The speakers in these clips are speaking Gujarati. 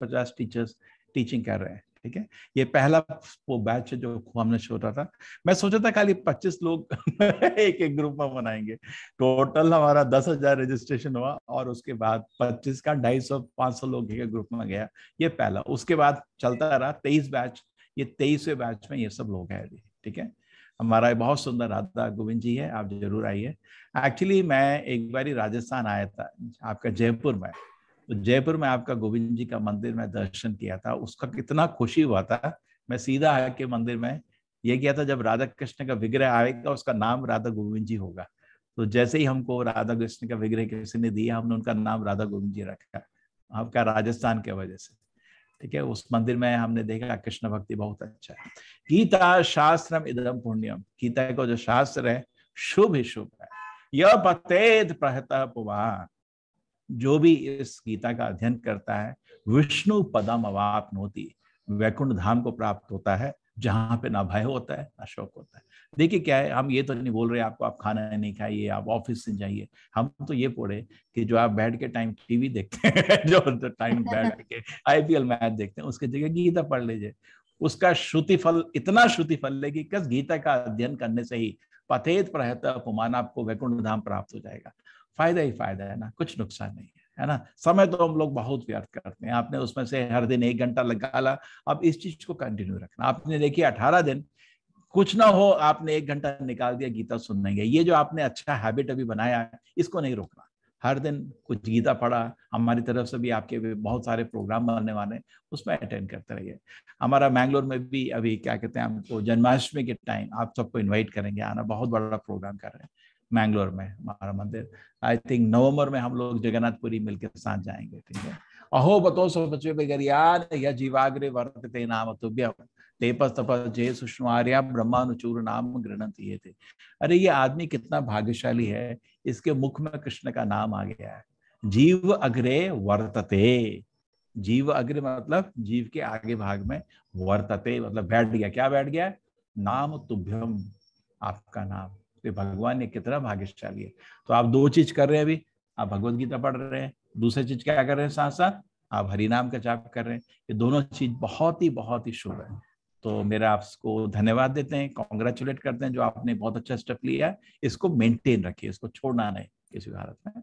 पचास टीचर्स टीचिंग कर रहे हैं, ठीक है? ये पहला वो बैच है जो हमने छोटा था। मैं सोचा था खाली 25 लोग एक एक ग्रुप में बनाएँगे। टोटल हमारा दस हज़ार रजिस्ट्रेशन हुआ और उसके बाद 25 का ढाई सौ, पाँच सौ लोग एक ग्रुप में गया। ये पहला। उसके बाद चलता रहा तेईस बैच ये तेईसवें बैच में ये सब लोग हैं ठीक है? हमारा बहुत सुंदर राधा गोविंद जी है, आप ज़रूर आइए। एक्चुअली मैं एक बार राजस्थान आया था, आपका जयपुर में। तो जयपुर में आपका गोविंद जी का मंदिर में दर्शन किया था, उसका कितना खुशी हुआ था। मैं सीधा आके मंदिर में ये किया था, जब राधा कृष्ण का विग्रह आएगा, उसका नाम राधा गोविंद जी होगा। तो जैसे ही हमको राधा कृष्ण का विग्रह किसी ने दिया, हमने उनका नाम राधा गोविंद जी रखा, आपका राजस्थान के वजह से। ठीक है, उस मंदिर में हमने देखा, कृष्ण भक्ति बहुत अच्छा है। गीता शास्त्रम इदम पुण्यम। गीता को जो शास्त्र है, शुभ ही शुभ है। यह पतेद प्रहत पुमान जो भी इस गीता का अध्ययन करता है, विष्णु पदम अवाप होती वैकुंठ धाम को प्राप्त होता है, जहाँ पे ना भय होता है, ना शोक होता है। देखिए क्या है, हम ये तो नहीं बोल रहे आपको आप खाना नहीं खाइए, आप ऑफ़िस से जाइए। हम तो ये पढ़े कि जो आप बैठ के टाइम टीवी देखते हैं, जो टाइम बैठ के आईपीएल मैच देखते हैं, उसके जगह गीता पढ़ लीजिए। उसका श्रुति फल इतना श्रुति फल लेगी कस गीता का अध्ययन करने से ही पथेत प्रहत अपमान आपको वैकुंठ धाम प्राप्त हो जाएगा। फ़ायदा ही फ़ायदा है ना, कुछ नुकसान नहीं है है ना? समय तो हम लोग बहुत व्यर्थ करते हैं। आपने उसमें से हर दिन एक घंटा लगा ला अब इस चीज़ को कंटिन्यू रखना। आपने देखिए अठारह दिन, कुछ ना हो आपने एक घंटा निकाल दिया, गीता सुनने के ये जो आपने अच्छा हैबिट अभी बनाया है इसको नहीं रोकना। हर दिन कुछ गीता पढ़ा, हमारी तरफ़ से भी आपके भी बहुत सारे प्रोग्राम बनने वाले उसमें अटेंड करते रहिए। हमारा मैंगलोर में भी अभी क्या कहते हैं हमको जन्माष्टमी के टाइम आप सबको इनवाइट करेंगे, आना बहुत बड़ा प्रोग्राम कर रहे हैं। मैंगलोर में, हमारा मंदिर। आई थिंक नवंबर में हम लोग जगन्नाथपुरी मिलकर साथ जाएँगे, ठीक है? अहो, बतो सो बच्चे बेगरियान या जीवाग्रे वर्तते नाम तुभ्य तेपस तपस जय सुष्मार्या ब्रह्मानुचूर नाम गृणत ये थे अरे, ये आदमी कितना भाग्यशाली है, इसके मुख में कृष्ण का नाम आ गया है। जीव अग्रे वर्तते जीव अग्र मतलब जीव के आगे भाग में वर्तते मतलब बैठ गया। क्या बैठ गया? नाम तुभ्यम, आपका नाम। तो भगवान ने कितना भाग्यशाली है। तो आप दो चीज़ कर रहे हैं अभी, आप भगवत गीता पढ़ रहे हैं, दूसरी चीज़ क्या कर रहे हैं साथ साथ आप हरिनाम का जाप कर रहे हैं। ये दोनों चीज़ बहुत ही बहुत ही शुभ है। तो मेरा आपको धन्यवाद देते हैं कॉन्ग्रेचुलेट करते हैं जो आपने बहुत अच्छा स्टेप लिया है। इसको मेंटेन रखिए, इसको छोड़ना नहीं किसी भारत में।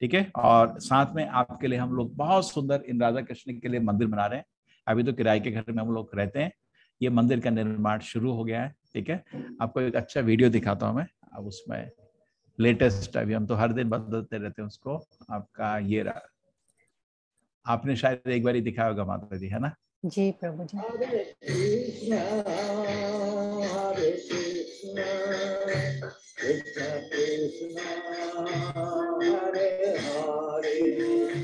ठीक है? और साथ में आपके लिए हम लोग बहुत सुंदर इन राधा कृष्ण के लिए मंदिर बना रहे हैं। अभी तो किराए के घर में हम लोग रहते हैं। ये मंदिर का निर्माण शुरू हो गया है ठीक है? आपको एक अच्छा वीडियो दिखाता हूँ मैं। अब उसमें लेटेस्ट अभी हम तो हर दिन बदलते रहते हैं उसको। आपका ये रहा। आपने शायद एक बार ही दिखाया होगा माता जी है ना? जी प्रभु जी। हरे कृष्णा हरे कृष्णा कृष्ण कृष्णा हरे।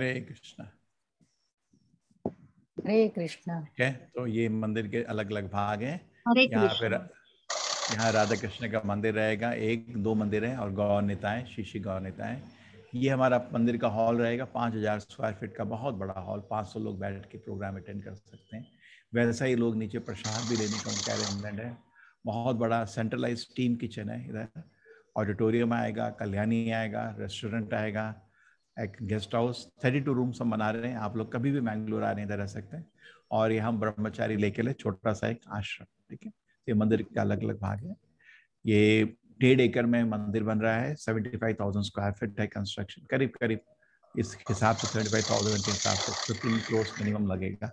हरे कृष्णा। हरे कृष्णा। ठीक है तो ये मंदिर के अलग अलग भाग हैं। यहाँ पे यहाँ राधा कृष्ण का मंदिर रहेगा एक दो मंदिर है और गौर नेताएँ शीशी गौर नेताएँ। ये हमारा मंदिर का हॉल रहेगा पाँच हज़ार स्क्वायर फीट का बहुत बड़ा हॉल 500 लोग बैठ के प्रोग्राम अटेंड कर सकते हैं। वैसा ही लोग नीचे प्रसाद भी लेने का उनका अरेंजमेंट है। बहुत बड़ा सेंट्रलाइज टीम किचन है इधर। ऑडिटोरियम आएगा कल्याणी आएगा रेस्टोरेंट आएगा एक guest house thirty two rooms हम बना रहे हैं। आप लोग कभी भी मैंगलोर आ रहे हैं इधर रह सकते हैं। और ये हम ब्रह्मचारी लेके ले, छोटा सा एक आश्रम, ठीक है? ये मंदिर के अलग अलग भाग है। ये डेढ़ एकड़ में मंदिर बन रहा है। Seventy five thousand square feet है कंस्ट्रक्शन करीब करीब इस हिसाब से सेवेंटी फाइव थाउज़ेंड के हिसाब से फिफ्टीन क्रोर्स मिनिमम लगेगा।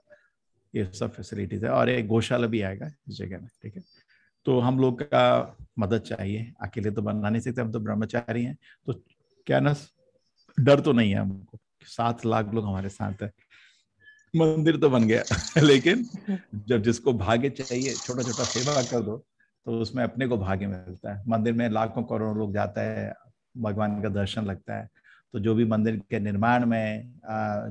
ये सब फैसिलिटीज़ है और एक गौशाला भी आएगा इस जगह में, ठीक है? तो हम लोग का मदद चाहिए। अकेले तो बना नहीं सकते, हम तो ब्रह्मचारी हैं। तो क्या ना डर तो नहीं है हमको। सात लाख लोग हमारे साथ है। मंदिर तो बन गया। लेकिन जब जिसको भाग्य चाहिए छोटा छोटा सेवा कर दो तो उसमें अपने को भाग्य मिलता है। मंदिर में लाखों करोड़ों लोग जाता है, भगवान का दर्शन लगता है। तो जो भी मंदिर के निर्माण में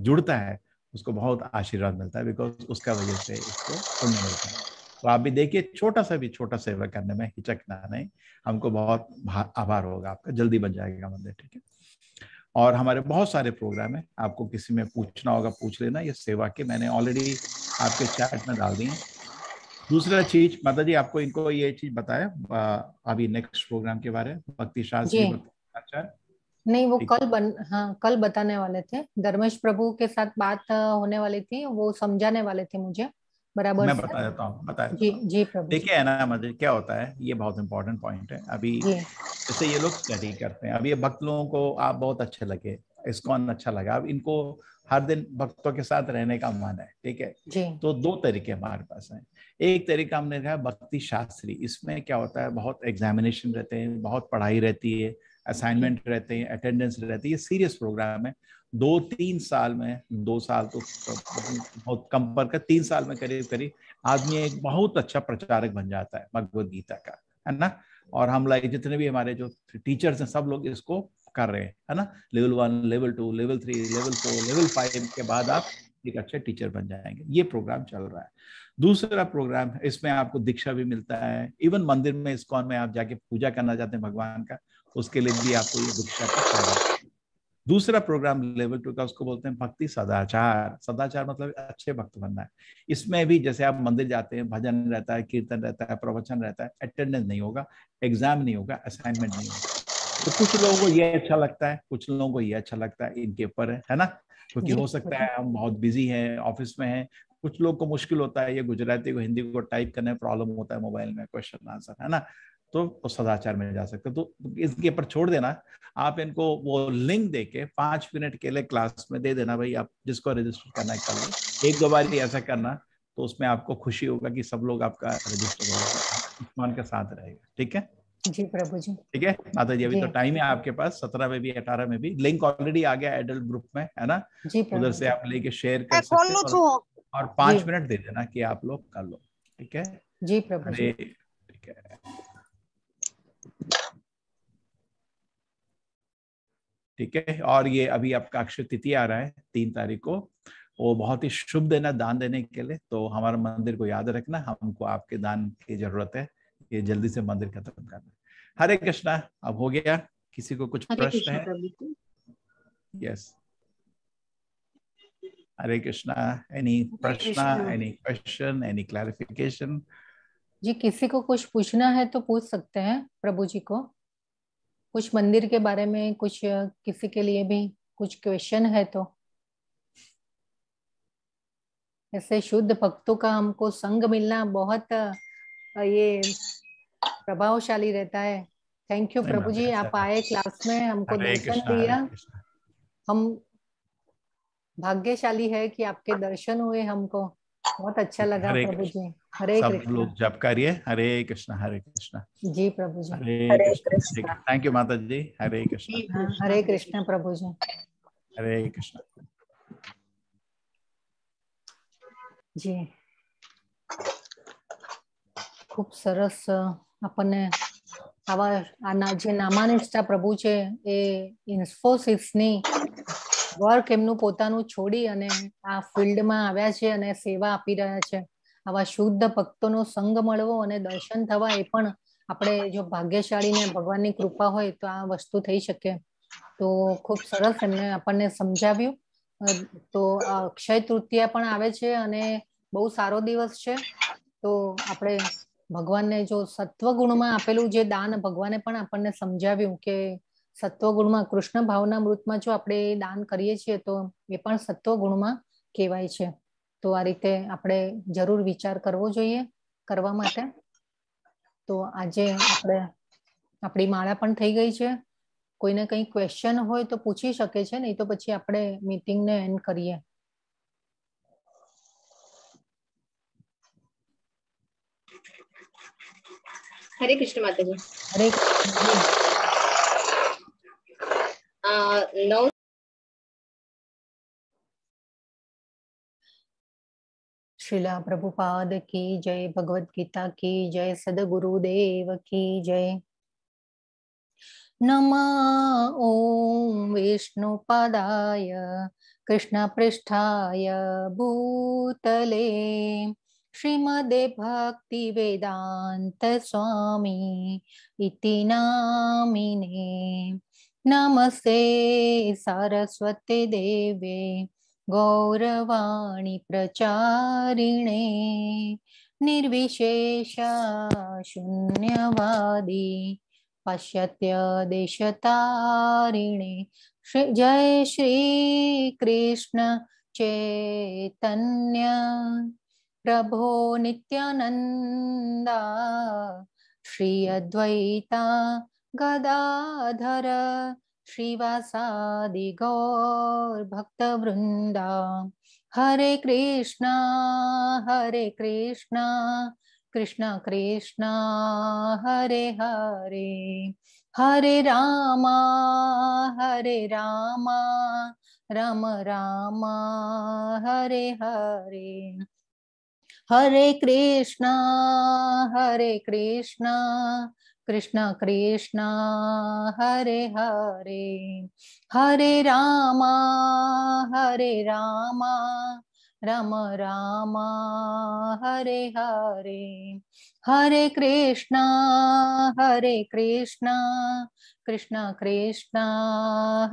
जुड़ता है, उसको बहुत आशीर्वाद मिलता है बिकॉज़ उसका वजह से इसको पुण्य मिलता है। तो आप भी देखिए छोटा सा भी छोटा सेवा करने में हिचकना नहीं। हमको बहुत आभार होगा आपका। जल्दी बन जाएगा मंदिर, ठीक है? और हमारे बहुत सारे प्रोग्राम है। आपको किसी में पूछना होगा पूछ लेना। ये सेवा के मैंने ऑलरेडी आपके चैट में डाल दी है। दूसरा चीज़ माता जी आपको इनको ये चीज़ बताया अभी नेक्स्ट प्रोग्राम के बारे में। भक्ति शास्त्री नहीं वो कल बन हाँ कल बताने वाले थे। धर्मेश प्रभु के साथ बात होने वाली थी वो समझाने वाले थे मुझे। बराबर मैं बता देता हूँ बता देता जी हूँ जी। देखिए है ना माता क्या होता है ये बहुत इंपॉर्टेंट पॉइंट है। अभी जैसे ये लोग स्टडी करते हैं अब ये भक्त लोगों को आप बहुत अच्छे लगे इसकॉन अच्छा लगा। अब इनको हर दिन भक्तों के साथ रहने का मन है ठीक है? तो दो तरीके हमारे पास हैं। एक तरीका हमने कहा भक्ति शास्त्री। इसमें क्या होता है बहुत एग्जामिनेशन रहते हैं बहुत पढ़ाई रहती है असाइनमेंट रहते हैं अटेंडेंस रहती है, ये सीरियस प्रोग्राम है। दो तीन साल में, दो साल तो बहुत कम पर का तीन साल में करीब करीब आदमी एक बहुत अच्छा प्रचारक बन जाता है, भगवत गीता का, है ना? और हम लाइक जितने भी हमारे जो टीचर्स हैं, सब लोग इसको कर रहे हैं, है ना? Level one level two level three level four level five के बाद आप एक अच्छे टीचर बन जाएँगे। ये प्रोग्राम चल रहा है। दूसरा प्रोग्राम इसमें आपको दीक्षा भी मिलता है। इवन मंदिर में इस्कॉन में आप जाके पूजा करना चाहते हैं भगवान का उसके लिए भी आपको ये दीक्षा का फ़ायदा दूसरा प्रोग्राम लेवल टू का, उसको बोलते हैं भक्ति सदाचार। सदाचार मतलब अच्छे भक्त बनना है। इसमें भी जैसे आप मंदिर जाते हैं, भजन रहता है, कीर्तन रहता है, प्रवचन रहता है अटेंडेंस नहीं होगा एग्ज़ाम नहीं होगा असाइनमेंट नहीं होगा। तो कुछ लोगों को ये अच्छा लगता है, कुछ लोगों को ये अच्छा लगता है, इनके ऊपर है है ना? क्योंकि हो सकता है हम बहुत बिज़ी हैं ऑफ़िस में हैं। कुछ लोग को मुश्किल होता है, ये गुजराती को, हिंदी को टाइप करने में प्रॉब्लम होता है मोबाइल में क्वेश्चन आंसर है ना? तो वो सदाचार में जा सकते हैं। तो इसके ऊपर छोड़ देना। आप इनको वो लिंक दे के पाँच मिनट के लिए क्लास में दे देना भाई। आप जिसको रजिस्टर करना है कर लो। एक दो बार ही ऐसा करना तो उसमें आपको खुशी होगा कि सब लोग आपका रजिस्टर होगा उस्मान के साथ रहेगा। ठीक है? जी प्रभु जी। ठीक है? माता जी अभी तो टाइम है आपके पास। सत्रह में भी अठारह में भी। लिंक ऑलरेडी आ गया एडल्ट ग्रुप में है ना? उधर से आप लेके शेयर कर सकते और, और पाँच मिनट दे देना कि आप लोग कर लो। ठीक है? जी प्रभु ठीक है। ठीक है? और ये अभी आपका अक्षय तिथि आ रहा है तीन तारीख को। वो बहुत ही शुभ देना दान देने के लिए तो हमारे मंदिर को याद रखना हमको आपके दान की ज़रूरत है। ये जल्दी से मंदिर खत्म करना हरे कृष्णा अब हो गया। किसी को कुछ प्रश्न है? Yes Krishna. Any prashna, Krishna. any question, any clarification? जी किसी को कुछ पूछना है तो पूछ सकते हैं प्रभु जी को। कुछ मंदिर के बारे में कुछ किसी के लिए भी कुछ क्वेश्चन है तो। ऐसे शुद्ध भक्तों का हमको संग मिलना बहुत ये प्रभावशाली रहता है। थैंक यू प्रभु जी आप आए क्लास में हमको दर्शन दिया। हम भाग्यशाली है कि आपके दर्शन हुए हमको। बहुत अच्छा लगा हरे प्रभु कृष्ण। जी हरे सब कृष्ण लोग जप करिए हरे कृष्णा हरे कृष्णा जी प्रभु जी हरे हरे कृष्णा कृष्णा। थैंक यू माता जी हरे कृष्णा हाँ, हरे कृष्ण प्रभु जी हरे कृष्णा જી ખૂબ સરસ અ, આપણને આવા આના જે નામાનિષ્ઠા પ્રભુ છે એ ઇન્ફોસિસની વર્ક એમનું પોતાનું છોડી અને આ ફિલ્ડમાં આવ્યા છે અને સેવા આપી રહ્યા છે. આવા શુદ્ધ ભક્તોનો સંગ મળવો અને દર્શન થવા એ પણ આપણે જો ભાગ્યશાળી ને ભગવાનની કૃપા હોય તો આ વસ્તુ થઈ શકે. તો ખૂબ સરસ એમને આપણને સમજાવ્યું. તો અક્ષય તૃતીયા પણ આવે છે અને બહુ સારો દિવસ છે. તો આપણે ભગવાનને જો સત્વગુણમાં આપેલું જે દાન ભગવાને પણ આપણને સમજાવ્યું કે સત્વગુણમાં કૃષ્ણ ભાવના મૃતમાં જો આપણે દાન કરીએ છીએ તો એ પણ સત્વગુણમાં કહેવાય છે. તો આ રીતે આપણે જરૂર વિચાર કરવો જોઈએ કરવા માટે. તો આજે આપણે આપણી માળા પણ થઈ ગઈ છે. કોઈને કંઈ ક્વેશ્ચન હોય તો પૂછી શકે છે નહીં તો પછી આપણે મીટિંગને એન્ડ કરીએ. હરે કૃષ્ણ માતાજી. હરે કૃષ્ણ. નવ શ્રીલા પ્રભુપાદ કી જય ભગવદ્ ગીતા કી જય સદગુરુદેવ કી જય નમ ઓમ વિષ્ણુપદાય કૃષ્ણ પૃષ્ઠાય ભૂતલે શ્રીમદે ભક્તિ વેદાંત સ્વામી ઇતિ નામિને नमस्ते सारस्वते देवे गौरवाणी प्रचारिणे निर्विशेषा शून्यवादी पाश्चात्य देशतारिणे श्री जय श्री कृष्ण चैतन्य प्रभो नित्यानन्दा श्री अद्वैता गदाधर श्रीवासादि गौर भक्तवृन्दा हरे कृष्णा हरे कृष्णा कृष्ण कृष्ण हरे हरे हरे रामा हरे रामा राम राम हरे हरे हरे कृष्णा हरे कृष्णा કૃષ્ણ કૃષ્ણ, હરે હરે હરે રામા હરે રામા, રામ રામા, હરે હરે હરે કૃષ્ણ હરે કૃષ્ણ કૃષ્ણ કૃષ્ણ,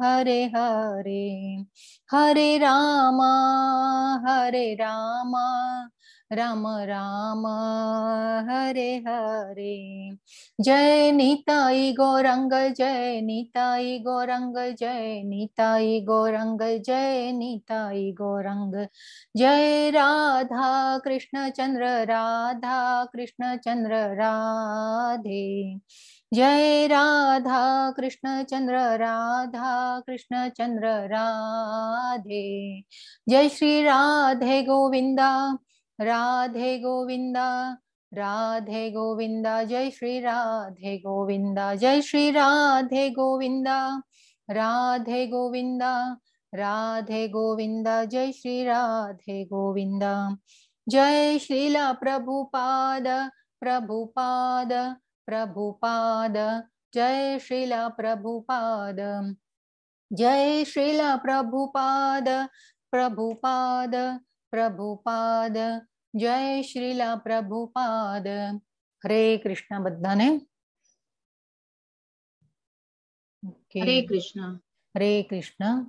હરે હરે હરે રામા હરે રામા રામ રામ, હરે હરે. જય નિતાઈ ગોરંગ, જય નિતાઈ ગોરંગ, જય નિતાઈ ગોરંગ, જય નિતાઈ ગોરંગ. જય રાધા કૃષ્ણ ચંદ્ર, રાધા કૃષ્ણ ચંદ્ર, રાધે. જય રાધા કૃષ્ણ ચંદ્ર, રાધા કૃષ્ણ ચંદ્ર, રાધે. જય શ્રી રાધે ગોવિંદા. રાધે ગોવિંદા રાધે ગોવિંદા જય શ્રી રાધે ગોવિંદા જય શ્રી રાધે ગોવિંદા રાધે ગોવિંદા રાધે ગોવિંદા જય શ્રી રાધે ગોવિંદા જય શ્રીલા પ્રભુપાદ પ્રભુપાદ પ્રભુપાદ જય શ્રીલા પ્રભુપાદ જય શ્રીલા પ્રભુપાદ પ્રભુપાદ પ્રભુપાદ. જય શ્રીલા પ્રભુપાદ. હરે કૃષ્ણ બધાને. હરે કૃષ્ણ. હરે કૃષ્ણ.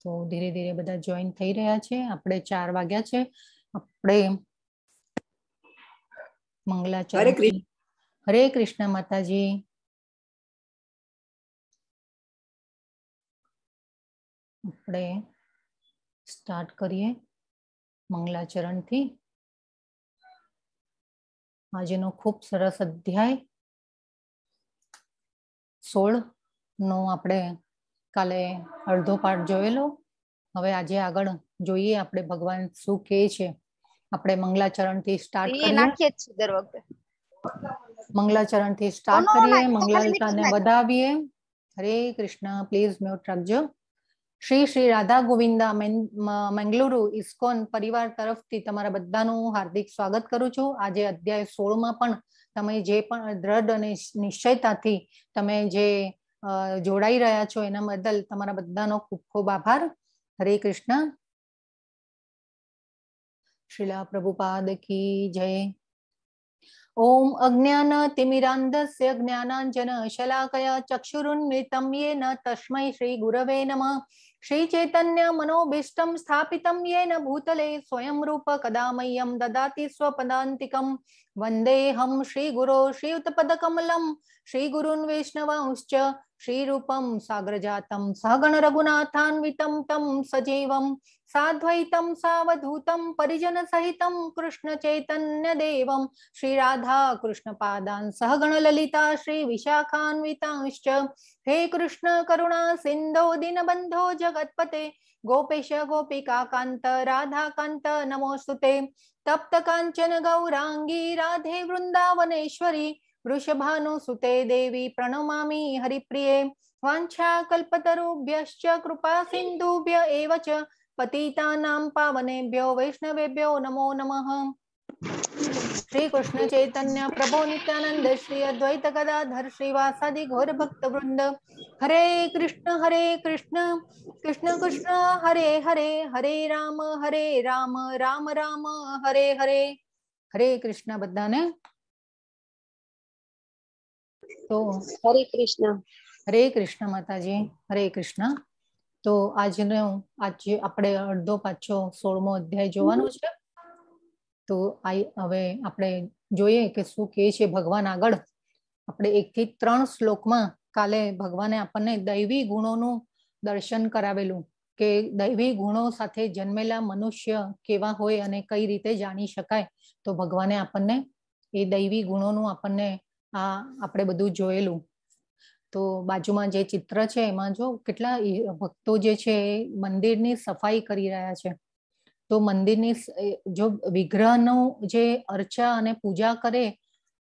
તો ધીરે ધીરે બધા જોઈન થઈ રહ્યા છે. આપણે ચાર વાગ્યા છે. આપણે મંગલાચરણ હરે કૃષ્ણ. હરે કૃષ્ણ માતાજી. આપણે સ્ટાર્ટ કરીએ મંગલાચરણથી. આજનો ખૂબ સરસ અધ્યાય સોળ નો આપણે કાલે અડધો પાઠ જોયેલો. હવે આજે આગળ જોઈએ આપણે ભગવાન શું કહે છે. આપણે મંગલાચરણથી સ્ટાર્ટ કરીએ. નાખીએ છીએ દર વખતે. મંગલાચરણથી સ્ટાર્ટ નો, કરીએ મંગલાલતાને વધાવીએ. હરે કૃષ્ણ પ્લીઝ મ્યુટ રાખજો. શ્રી શ્રી રાધા ગોવિંદા મેંગલુરુ ઇસ્કોન પરિવાર તરફથી તમારા બધાનું હાર્દિક સ્વાગત કરું છું. આજે અધ્યાય સોળમાં પણ તમે જે પણ દ્રઢ અને નિશ્ચયતાથી તમે જે જોડાઈ રહ્યા છો એના બદલ તમારા બધાનો ખૂબ ખૂબ આભાર. હરે કૃષ્ણ. શ્રીલા પ્રભુપાદ કી જય. ઓમ અજ્ઞાન ॐ अज्ञानतिमिरान्धस्य શલાકયા चक्षुरुन्मिलितं येन तस्मै श्रीगुरवे नमः શ્રી ચૈતન્ય મનોભિષ્ટમ સ્થાપિતમ યેન ભૂતલે સ્વયં રૂપ કદામય્યમ દદાતિ સ્વપદાંતિકમ વંદેહમ શ્રી ગુરો શ્રીયુતપદકમલમ શ્રી ગુરુન વૈષ્ણવાંશ્ચ શ્રી રૂપમ સાગ્રજાતમ સહગણ રઘુનાથાન્વિતમ તમ સજીવમ સાદ્વૈતમ સાવધૂતમ પરિજન સહિતમ કૃષ્ણ ચૈતન્ય દેવમ શ્રી રાધા કૃષ્ણ પાદાન સહગણ લલિતા શ્રી વિશાખાન્વિતાંશ્ચ હે કૃષ્ણ કરુણા સિંધો દીનબંધો જગતપતે ગોપેશ ગોપિકા કાંત રાધા કાંત નમોસ્તુતે તપ્ત કાંચન ગૌરાંગી રાધે વૃંદાવનેશ્વરી વૃષભાનુસુતે દેવી પ્રણમામી હરિપ્રિયે વાંછા કલ્પતરુભ્યશ્ચ કૃપા સિંધુભ્ય એવ ચ પતિતાનામ પાવનેભ્યો વૈષ્ણવેભ્યો નમો નમઃ શ્રી કૃષ્ણ ચૈતન્ય પ્રભુ નિત્યાનંદ શ્રી અદ્વૈત ગદાધર શ્રીવાસાદિ ઘોર ભક્ત વૃંદ હરે કૃષ્ણ હરે કૃષ્ણ કૃષ્ણ કૃષ્ણ હરે હરે હરે રામ હરે રામ રામ રામ હરે હરે હરે કૃષ્ણ બધાને તો હરે કૃષ્ણ હરે કૃષ્ણ માતાજી હરે કૃષ્ણ તો આજનો આજે આપણે અડધો પાછો સોળમો અધ્યાય જોવાનો છે. તો આ હવે આપણે જોઈએ કે શું કહે છે ભગવાન આગળ. આપણે એક થી ત્રણ શ્લોકમાં કાલે ભગવાને આપણને દૈવી ગુણોનું દર્શન કરાવેલું કે દૈવી ગુણો સાથે જન્મેલા મનુષ્ય કેવા હોય અને કઈ રીતે જાણી શકાય. તો ભગવાને આપણને એ દૈવી ગુણોનું આપણને આ આપણે બધું જોયેલું. તો બાજુમાં જે ચિત્ર છે એમાં જો કેટલા ભક્તો જે છે એ મંદિરની સફાઈ કરી રહ્યા છે. તો મંદિરની જો વિગ્રહનું જે અર્ચા અને પૂજા કરે,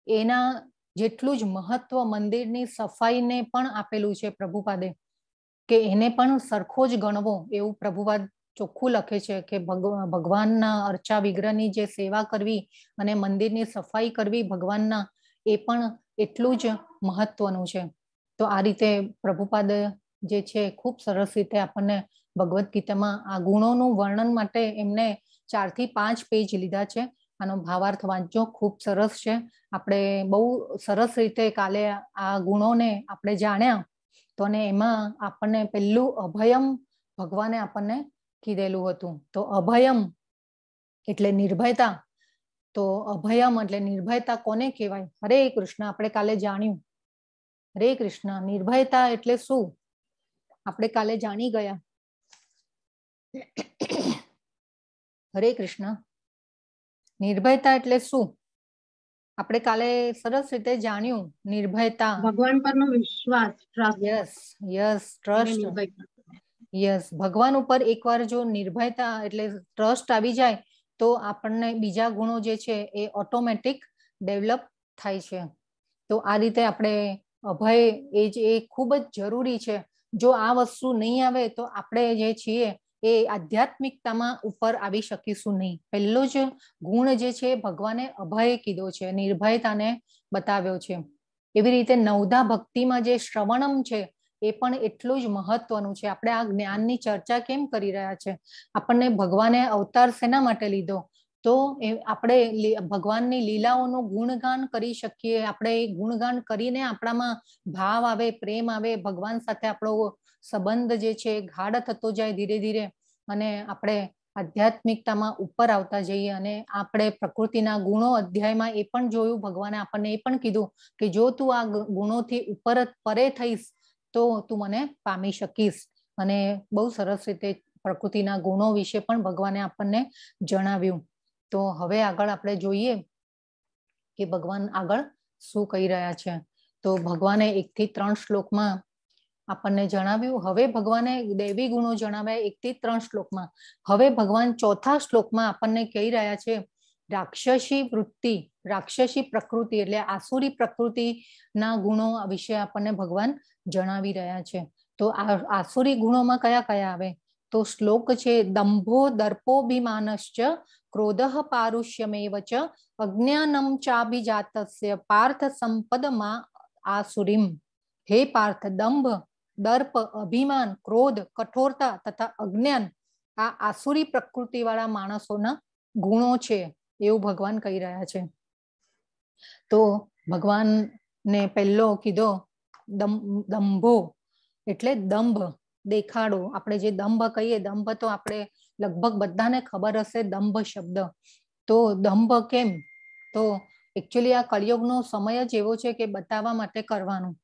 એના જેટલું જ મહત્વ મંદિરની સફાઈને પણ આપેલું છે પ્રભુપાદે, કે એને પણ સરખો જ ગણવો એવું પ્રભુપાદ ચોખ્ખું લખે છે કે ભગ- ભગવાનના અર્ચા વિગ્રહની જે સેવા કરવી અને મંદિરની સફાઈ કરવી ભગવાનના, એ પણ એટલું જ મહત્વનું છે. તો આ રીતે પ્રભુપાદ જે છે ખૂબ સરસ રીતે આપણને ભગવદ્ ગીતામાં આ ગુણોનું વર્ણન માટે એમને ચારથી પાંચ પેજ લીધા છે. આનો ભાવાર્થ વાંચજો, ખૂબ સરસ છે. આપણે બહુ સરસ રીતે કાલે આ ગુણોને આપણે જાણ્યા, તો ને એમાં આપણને પહેલું અભયમ ભગવાને આપણને કીધેલું હતું. તો અભયમ એટલે નિર્ભયતા. તો અભયમ એટલે નિર્ભયતા કોને કહેવાય? હરે કૃષ્ણ, આપણે કાલે જાણ્યું. હરે કૃષ્ણ, નિર્ભયતા એટલે શું? આપણે કાલે જાણી ગયા. હરે કૃષ્ણ. નિર્ભયતા એટલે શું? આપણે કાલે સરસ રીતે જાણ્યું નિર્ભયતા. ભગવાન પરનો વિશ્વાસ યસ યસ ટ્રસ્ટ યસ ભગવાન ઉપર એકવાર જો નિર્ભયતા એટલે ટ્રસ્ટ આવી જાય તો આપણને બીજા ગુણો જે છે એ ઓટોમેટિક ડેવલપ થાય છે. તો આ રીતે આપણે અભય એ જ એ ખૂબ જ જરૂરી છે. જો આ વસ્તુ નહીં આવે તો આપણે જે છીએ એ આધ્યાત્મિકતામાં ઉપર આવી શકીશું નહીં. પહેલો જ ગુણ જે છે, ભગવાને અભય કીધો છે, નિર્ભયતાને બતાવ્યો છે. એવી રીતે નવધા ભક્તિમાં જે શ્રવણમ છે, એ પણ એટલું જ મહત્વનું છે. આપણે આ જ્ઞાનની ચર્ચા કેમ કરી રહ્યા છે? આપણને ભગવાને અવતાર શેના માટે લીધો? તો આપણે ભગવાનની લીલાઓનું ગુણગાન કરી શકીએ. આપણે એ ગુણગાન કરીને આપણામાં ભાવ આવે, પ્રેમ આવે, ભગવાન સાથે આપણો સંબંધ જે છે, ગાઢ થતો જાય ધીરે ધીરે અને આપણે આધ્યાત્મિકતામાં ઉપર આવતા જઈએ અને આપણે પ્રકૃતિના ગુણો અધ્યાયમાં એ પણ જોયું, ભગવાને આપણને એ પણ કીધું કે જો તું આ ગુણોથી ઉપર પરે થઈશ, તો તું મને પામી શકીશ. અને બહુ સરસ રીતે પ્રકૃતિના ગુણો વિશે પણ ભગવાને આપણને જણાવ્યું. તો હવે આગળ આપણે જોઈએ કે ભગવાન આગળ શું કહી રહ્યા છે. તો ભગવાને એક થી ત્રણ શ્લોકમાં આપણને જણાવ્યું, હવે ભગવાને દૈવી ગુણો જણાવ્યા એક થી ત્રણ શ્લોકમાં. હવે ભગવાન ચોથા શ્લોકમાં આપણને કહી રહ્યા છે, રાક્ષસી વૃત્તિ, રાક્ષસી પ્રકૃતિ એટલે આસુરી પ્રકૃતિના ગુણો વિશે આપણને ભગવાન જણાવી રહ્યા છે. તો આ આસુરી ગુણોમાં કયા કયા આવે? તો શ્લોક છે, દંભો દર્પોભિમાનશ્ચ ક્રોધ પારુષ્યમેવ ચ અજ્ઞાનમ ચાભિજાતસ્ય પાર્થ સંપદમાં આસુરીમ. હે પાર્થ, દંભ દર્પ, અભિમાન, ક્રોધ, કઠોરતા તથા અજ્ઞાન આ આસુરી પ્રકૃતિ વાળા માણસોના ગુણો છે એવું ભગવાન કહી રહ્યા છે. તો ભગવાનને પહેલો કીધો દંભો એટલે દંભ, દેખાડો. આપણે જે દંભ કહીએ, દંભ તો આપણે લગભગ બધાને ખબર હશે, દંભ શબ્દ. તો દંભ કેમ? તો એકચ્યુઅલી આ કળિયુગનો સમય જ એવો છે કે બતાવવા માટે કરવાનું.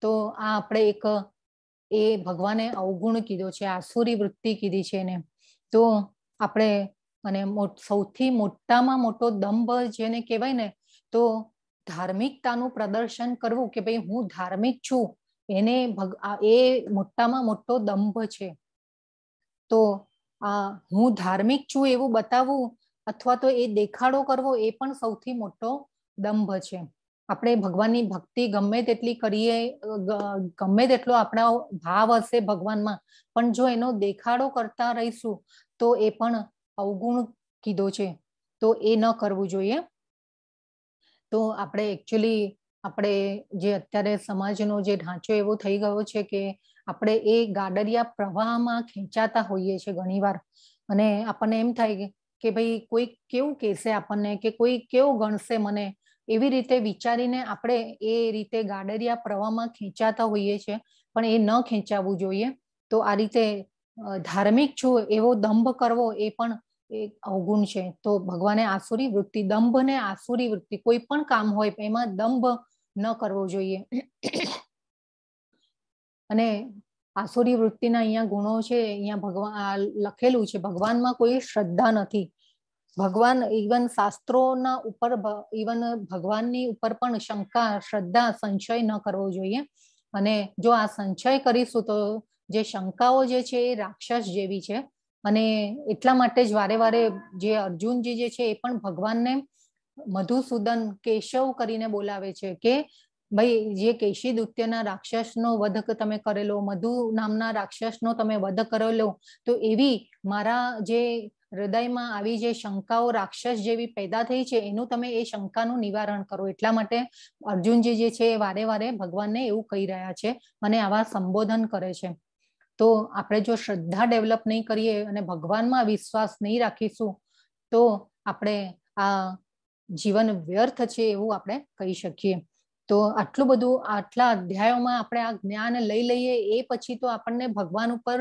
તો આ આપણે એક એ ભગવાને અવગુણ કીધો છે આસુરી વૃત્તિ કીધી છે એને. તો આપણે અને સૌથી મોટામાં મોટો દંભ જેને કહેવાય ને, તો ધાર્મિકતાનું પ્રદર્શન કરવું કે ભાઈ હું ધાર્મિક છું, એને એ મોટામાં મોટો દંભ છે. તો આ હું ધાર્મિક છું એવું બતાવવું અથવા તો એ દેખાડો કરવો એ પણ સૌથી મોટો દંભ છે. આપણે ભગવાનની ભક્તિ ગમે તેટલી કરીએ ગમે તેટલો આપણા ભાવ હશે ભગવાનમાં, પણ જો એનો દેખાડો કરતા રહીશું, તો એ પણ અવગુણ કીધો છે. તો એ ન કરવું જોઈએ. તો આપણે એકચ્યુઅલી આપણે જે અત્યારે સમાજનો જે ઢાંચો એવો થઈ ગયો છે કે આપણે એ ગાડરિયા પ્રવાહમાં ખેંચાતા હોઈએ છીએ ઘણીવાર. અને આપણને એમ થાય કે- ભાઈ કોઈ કેવું કહેશે આપણને, કે કોઈ કેવું ગણશે મને? એવી રીતે વિચારીને આપણે એ રીતે ગાડરિયા પ્રવાહમાં ખેંચાતા હોઈએ છીએ, પણ એ ન ખેંચાવવું જોઈએ. તો આ રીતે ધાર્મિક છું એવો દંભ કરવો એ પણ એક અવગુણ છે. તો ભગવાને આસુરી વૃત્તિ દંભ ને આસુરી વૃત્તિ, કોઈ પણ કામ હોય એમાં દંભ ન કરવો જોઈએ. અને આસુરી વૃત્તિના અહીંયા ગુણો છે, અહીંયા ભગવાન લખેલું છે, ભગવાનમાં કોઈ શ્રદ્ધા નથી. ભગવાન ઇવન શાસ્ત્રોના ઉપર ઇવન ભગવાનની ઉપર પણ શંકા, શ્રદ્ધા, સંશય ન કરવો જોઈએ. અને જો આ સંશય કરીશું તો જે શંકાઓ જે છે એ રાક્ષસ જેવી છે. અને એટલા માટે જ વારે વારે જે અર્જુનજી જે છે એ પણ ભગવાનને મધુસૂદન કેશવ કરીને બોલાવે છે કે, ભાઈ, જે કેશી દુત્યના રાક્ષસનો વધ તમે કરેલો, મધુ નામના રાક્ષસનો તમે વધ કરેલો, તો એવી મારા જે હૃદયમાં આવી જે શંકાઓ રાક્ષસ જેવી પેદા થઈ છે, એનું તમે એ શંકાનું નિવારણ કરો. એટલા માટે અર્જુનજી જે છે એ વારે વારે ભગવાનને એવું કહી રહ્યા છે અને આવા સંબોધન કરે છે. તો આપણે જો શ્રદ્ધા ડેવલપ નહીં કરીએ અને ભગવાનમાં વિશ્વાસ નહીં રાખીશું, તો આપણે આ જીવન વ્યર્થ છે એવું આપણે કહી શકીએ. તો આટલું બધું, આટલા અધ્યાયોમાં આપણે આ જ્ઞાન લઈ લઈએ, એ પછી તો આપણને ભગવાન ઉપર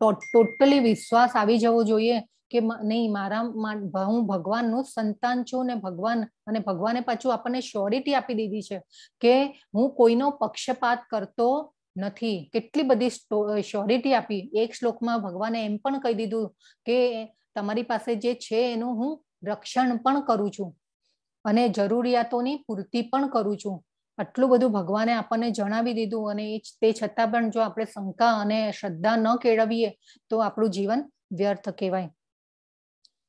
ટોટલી વિશ્વાસ આવી જવો જોઈએ. કે નહીં, મારા હું ભગવાનનું સંતાન છું ને ભગવાન, અને ભગવાને પાછું આપણને શ્યોરિટી આપી દીધી છે કે હું કોઈનો પક્ષપાત કરતો નથી. કેટલી બધી શ્યોરિટી આપી. એક શ્લોકમાં ભગવાને એમ પણ કહી દીધું કે તમારી પાસે જે છે એનું હું રક્ષણ પણ કરું છું અને જરૂરિયાતોની પૂર્તિ પણ કરું છું. આટલું બધું ભગવાને આપણને જણાવી દીધું અને તે છતાં પણ જો આપણે શંકા અને શ્રદ્ધા ન કેળવીએ તો આપણું જીવન વ્યર્થ કહેવાય.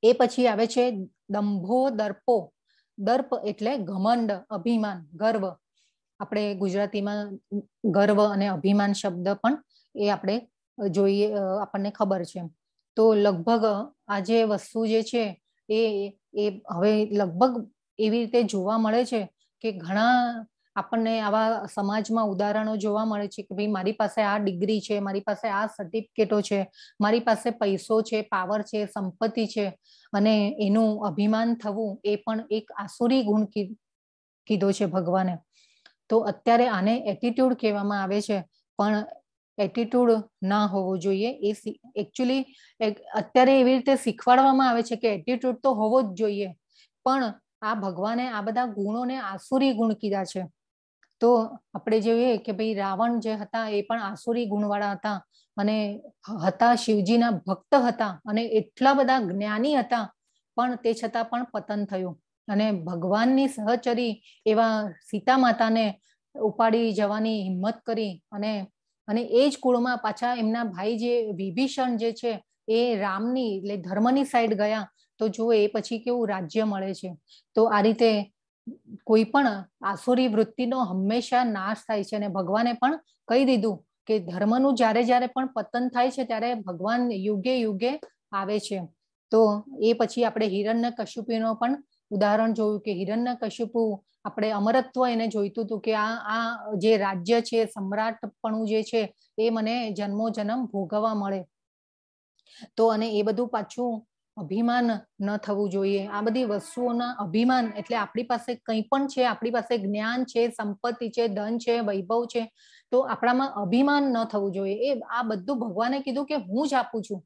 એ પછી આવે છે દંભો દર્પો. દર્પ એટલે ઘમંડ, અભિમાન, ગર્વ. આપણે ગુજરાતીમાં ગર્વ અને અભિમાન શબ્દ પણ એ આપણે જોઈએ આપણને ખબર છે તો લગભગ આ જે વસ્તુ જે છે એ એ હવે લગભગ એવી રીતે જોવા મળે છે કે ઘણા આપણને આવા સમાજમાં ઉદાહરણો જોવા મળે છે કે ભાઈ મારી પાસે આ ડિગ્રી છે, મારી પાસે આ સર્ટિફિકેટો છે, મારી પાસે પૈસો છે પાવર છે, સંપત્તિ છે અને એનું અભિમાન થવું એ પણ એક આસુરી ગુણ કીધો છે ભગવાને. તો અત્યારે આને એટીટ્યુડ કહેવામાં આવે છે, પણ એટીટ્યુડ ના હોવો જોઈએ. એ એકચ્યુઅલી અત્યારે એવી રીતે શીખવાડવામાં આવે છે કે એટીટ્યુડ તો હોવો જ જોઈએ. પણ આ ભગવાને આ બધા ગુણોને આસુરી ગુણ કીધા છે. તો આપણે જોઈએ કે ભાઈ રાવણ જે હતા એ પણ આસુરી ગુણવાળા હતા અને હતા શિવજીના ભક્ત હતા અને એટલા બધા જ્ઞાની હતા, પણ તે છતાં પણ પતન થયું. અને ભગવાનની સહચરી એવા સીતા માતાને ઉપાડી જવાની હિંમત કરી અને અને એ જ કુળમાં પાછા એમના ભાઈ જે વિભીષણ જે છે એ રામની, એટલે ધર્મની સાઈડ ગયા, તો જુઓ એ પછી કેવું રાજ્ય મળે છે. તો આ રીતે કોઈ પણ આસુરી વૃત્તિનો હંમેશા નાશ થાય છે અને ભગવાને પણ કહી દીધું કે ધર્મનું જ્યારે જ્યારે પણ પતન થાય છે ત્યારે ભગવાન યુગે યુગે આવે છે. તો એ પછી આપણે હિરણ્ય કશ્યપીનો પણ ઉદાહરણ જોયું કે હિરણ્ય કશ્યપુ આપણે અમરત્વ એને જોઈતું હતું કે આ આ જે રાજ્ય છે, સમ્રાટપણું જે છે એ મને જન્મો જન્મ ભોગવવા મળે. તો અને એ બધું પાછું અભિમાન ન થવું જોઈએ. આ બધી વસ્તુઓના અભિમાન એટલે આપણી પાસે કંઈ પણ છે, આપણી પાસે જ્ઞાન છે, સંપત્તિ છે, ધન છે, વૈભવ છે, તો આપણામાં અભિમાન ન થવું જોઈએ. એ આ બધું ભગવાને કીધું કે હું જ આપું છું.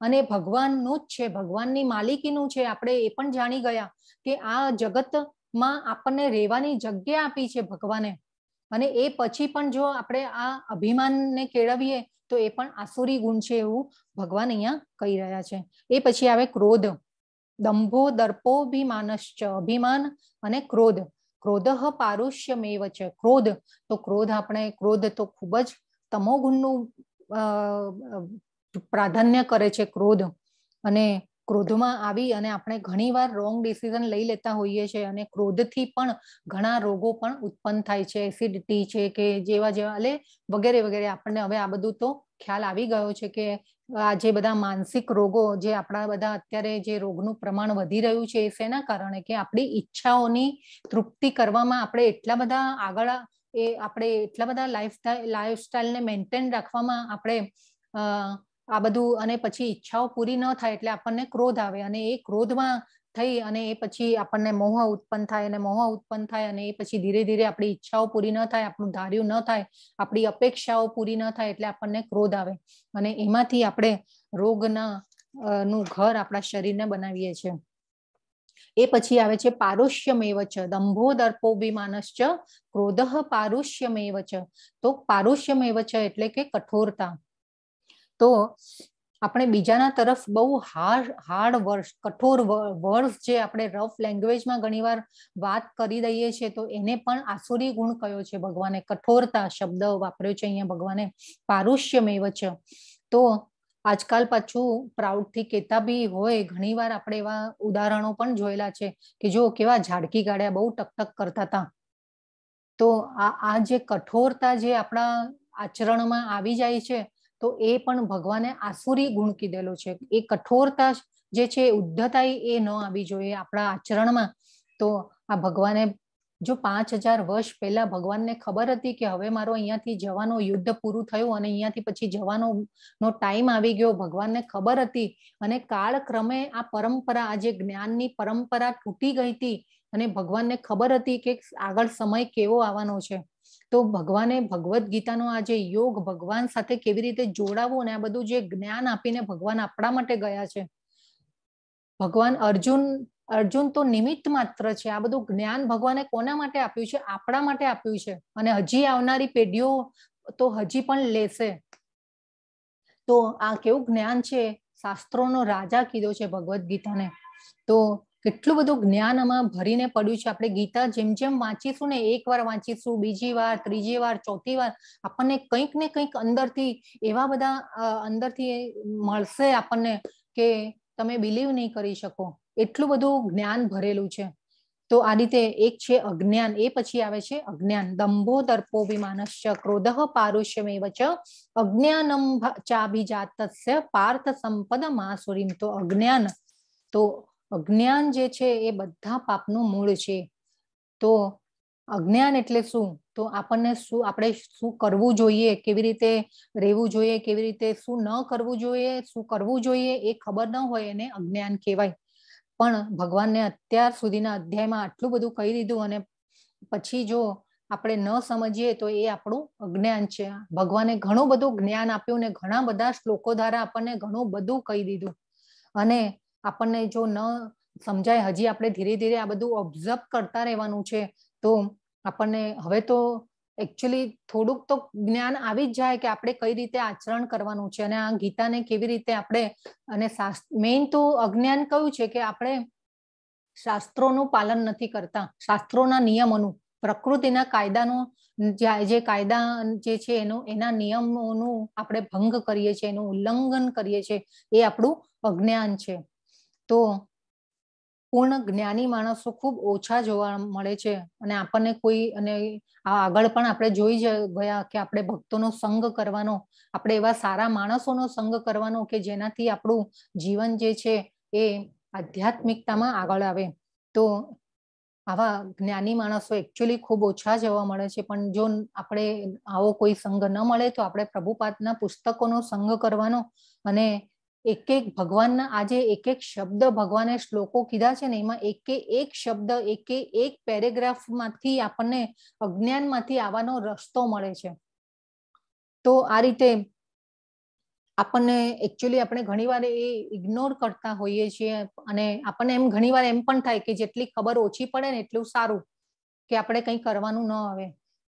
અને ભગવાનનું જ છે, ભગવાનની માલિકીનું છે. આપણે એ પણ જાણી ગયા કે આ જગતમાં આપણને રહેવાની જગ્યા આપી છે ભગવાને. અને એ પછી પણ જો આપણે આ અભિમાનને કેળવીએ તો એ પણ આસુરી ગુણ છે એવું ભગવાન અહીંયા કહી રહ્યા છે. એ પછી આવે ક્રોધ. દંભો દર્પો ભીમાનશ્ચ અભિમાન અને ક્રોધ. ક્રોધ પારુષ્યમેવ છે ક્રોધ. તો ક્રોધ આપણે, ક્રોધ તો ખૂબ જ તમો ગુણનું પ્રાધાન્ય કરે છે ક્રોધ. અને ક્રોધમાં આવી અને આપણે ઘણીવાર રોંગ ડિસિઝન લઈ લેતા હોઈએ છીએ અને ક્રોધથી પણ ઘણા રોગો પણ ઉત્પન્ન થાય છે એસિડિટી છે કે જેવા જેવા, એટલે વગેરે વગેરે. આપણને હવે આ બધું તો ખ્યાલ આવી ગયો છે કે આ જે બધા માનસિક રોગો જે આપણા બધા અત્યારે જે રોગનું પ્રમાણ વધી રહ્યું છે એ શેના કારણે કે આપણી ઈચ્છાઓની તૃપ્તિ કરવામાં આપણે એટલા બધા આગળ એ આપણે એટલા બધા લાઈફ લાઈફસ્ટાઈલને મેન્ટેન રાખવામાં આપણે આ બધું અને પછી ઈચ્છાઓ પૂરી ન થાય એટલે આપણને ક્રોધ આવે અને એ ક્રોધમાં થઈ અને એ પછી આપણને મોહ ઉત્પન્ન થાય અને મોહ ઉત્પન્ન થાય અને એ પછી ધીરે ધીરે આપણી ઈચ્છાઓ પૂરી ન થાય, આપણું ધાર્યું ન થાય, આપણી અપેક્ષાઓ પૂરી ન થાય એટલે આપણને ક્રોધ આવે. અને એમાંથી આપણે રોગના નું ઘર આપણા શરીરને બનાવીએ છીએ. એ પછી આવે છે પારુષ્યમેવ છે દંભો દર્પો માનશ્ચ ક્રોધ પારુષ્યમેવ છે તો પારુષ્યમેવ છે એટલે કે કઠોરતા. તો આપણે બીજાના તરફ બહુ હાર્ડ હાર્ડ વર્ષ, કઠોર વર્ષ જે આપણે રફ લેંગ્વેજમાં ઘણીવાર વાત કરી દઈએ છીએ, તો એને પણ આસુરી ગુણ કયો છે ભગવાને? કઠોરતા શબ્દ વાપર્યો છે અહીંયા ભગવાને? પારુષ્યમેવ છે. તો આજકાલ પાછું પ્રાઉડથી કહેતા બી હોય, ઘણીવાર આપણે એવા ઉદાહરણો પણ જોયેલા છે કે જો કેવા ઝાડકી ગાડ્યા બહુ ટકટક કરતા હતા. તો આ આ જે કઠોરતા જે આપણા આચરણમાં આવી જાય છે તો એ પણ ભગવાને આસુરી ગુણ કીધેલો છે. એ કઠોરતા જે છે ઉદ્ધતાઈ એ ન આવી જોઈએ આપણા આચરણમાં. તો આ ભગવાને જો પાંચ હજાર વર્ષ પહેલા ભગવાનને ખબર હતી કે હવે મારો અહીંયાથી જવાનો યુદ્ધ પૂરું થયું અને અહીંયાથી પછી જવાનો નો ટાઈમ આવી ગયો, ભગવાનને ખબર હતી અને કાળક્રમે આ પરંપરા, આ જે જ્ઞાનની પરંપરા તૂટી ગઈ હતી અને ભગવાનને ખબર હતી કે આગળ સમય કેવો આવવાનો છે. તો ભગવાને ભગવદ્ ગીતાનો આ જે યોગ ભગવાન સાથે કેવી રીતે જોડાવો અને આ બધું જે જ્ઞાન આપીને ભગવાન આપણા માટે ગયા છે. ભગવાન અર્જુન અર્જુન તો નિમિત્ત માત્ર છે. આ બધું જ્ઞાન ભગવાને કોના માટે આપ્યું છે? આપણા માટે આપ્યું છે. અને હજી આવનારી પેઢીઓ તો હજી પણ લેશે. તો આ કેવું જ્ઞાન છે? શાસ્ત્રોનો રાજા કીધો છે ભગવદ્ ગીતાને. તો કેટલું બધું જ્ઞાન આમાં ભરીને પડ્યું છે. આપણે ગીતા જેમ જેમ વાંચીશું ને એક વાર વાંચીશું, બીજી વાર, ત્રીજી વાર, ચોથી વાર, આપણને કંઈક ને કંઈક અંદરથી એવા બધા અંદરથી મળશે આપણને કે તમે બિલીવ નહીં કરી શકો. એટલું બધું જ્ઞાન ભરેલું છે. તો આ રીતે એક છે અજ્ઞાન, એ પછી આવે છે અજ્ઞાન. દંભો દર્પો વિમાનશ્ચ ક્રોધ પારુષ્યમેવ ચ અજ્ઞાનમ ચાભિજાતસ્ય પાર્થ સંપદ માસુરીમ તો અજ્ઞાન, તો અજ્ઞાન જે છે એ બધા પાપનું મૂળ છે. તો અજ્ઞાન એટલે શું? તો આપણને શું, આપણે શું કરવું જોઈએ? કેવી રીતે રહેવું જોઈએ? કેવી રીતે શું ન કરવું જોઈએ? શું કરવું જોઈએ? એ ખબર ન હોય એને અજ્ઞાન કહેવાય. પણ ભગવાનને અત્યાર સુધીના અધ્યાયમાં આટલું બધું કહી દીધું અને પછી જો આપણે ન સમજીએ તો એ આપણું અજ્ઞાન છે. ભગવાને ઘણું બધું જ્ઞાન આપ્યું ને ઘણા બધા શ્લોકો દ્વારા આપણને ઘણું બધું કહી દીધું. અને આપણને જો ન સમજાય, હજી આપણે ધીરે ધીરે આ બધું ઓબ્ઝર્વ કરતા રહેવાનું છે, તો આપણને હવે તો એકચ્યુઅલી થોડુંક તો જ્ઞાન આવી જ જાય કે આપણે કઈ રીતે આચરણ કરવાનું છે અને આ ગીતાને કેવી રીતે આપણે અને મેઇન તો અજ્ઞાન કયું છે કે આપણે શાસ્ત્રોનું પાલન નથી કરતા, શાસ્ત્રોના નિયમોનું, પ્રકૃતિના કાયદાનું જે કાયદા જે છે એનું, એના નિયમોનું આપણે ભંગ કરીએ છીએ, એનું ઉલ્લંઘન કરીએ છીએ, એ આપણું અજ્ઞાન છે. તો પૂર્ણ જ્ઞાની માણસો ખૂબ ઓછા જોવા મળે છે. અને આપણને કોઈ, અને આગળ પણ આપણે જોઈ ગયા કે આપણે ભક્તોનો સંગ કરવાનો, આપણે એવા સારા માણસોનો સંગ કરવાનો કે જેનાથી આપણું જીવન જે છે એ આધ્યાત્મિકતામાં આગળ આવે. તો આવા જ્ઞાની માણસો એકચ્યુઅલી ખૂબ ઓછા જોવા મળે છે. પણ જો આપણે આવો કોઈ સંગ ન મળે તો આપણે પ્રભુપાદના પુસ્તકોનો સંગ કરવાનો અને એક એક ભગવાનના આજે એક એક શબ્દ ભગવાને શ્લોકો કીધા છે ને, એમાં એક એક શબ્દ, એકે એક પેરેગ્રાફમાંથી આપણને અજ્ઞાનમાંથી આવવાનો રસ્તો મળે છે. તો આ રીતે આપણને એકચ્યુઅલી આપણે ઘણીવાર એ ઇગ્નોર કરતા હોઈએ છીએ અને આપણને એમ ઘણીવાર એમ પણ થાય કે જેટલી ખબર ઓછી પડે ને એટલું સારું કે આપણે કંઈ કરવાનું ન આવે.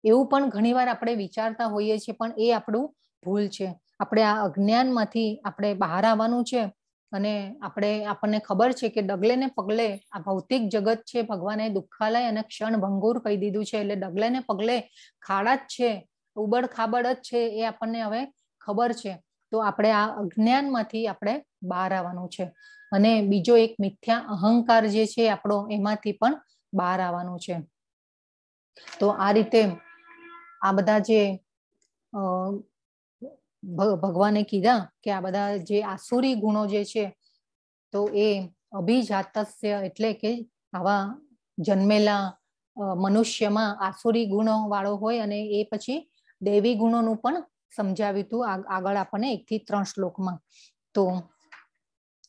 એવું પણ ઘણીવાર આપણે વિચારતા હોઈએ છીએ પણ એ આપણું ભૂલ છે. આપણે આ અજ્ઞાનમાંથી આપણે બહાર આવવાનું છે અને આપણે, આપણને ખબર છે કે ડગલે ને પગલે આ ભૌતિક જગત છે, ભગવાને દુઃખાલય અને ક્ષણ ભંગુર કહી દીધું છે. એટલે ડગલે ને પગલે ખાડા જ છે, ઉબડ ખાબડ જ છે એ આપણને હવે ખબર છે. તો આપણે આ અજ્ઞાનમાંથી આપણે બહાર આવવાનું છે. અને બીજો એક મિથ્યા અહંકાર જે છે આપણો એમાંથી પણ બહાર આવવાનું છે. તો આ રીતે આ બધા જે ભગવાને કીધા કે આ બધા જે આસુરી ગુણો જે છે, તો એ અભિજાતસ્ય એટલે કે આવા જન્મેલા મનુષ્યમાં આસુરી ગુણો વાળો હોય અને એ પછી દેવી ગુણોનું પણ સમજાવ્યું હતું આગળ આપણને એક થી ત્રણ શ્લોકમાં. તો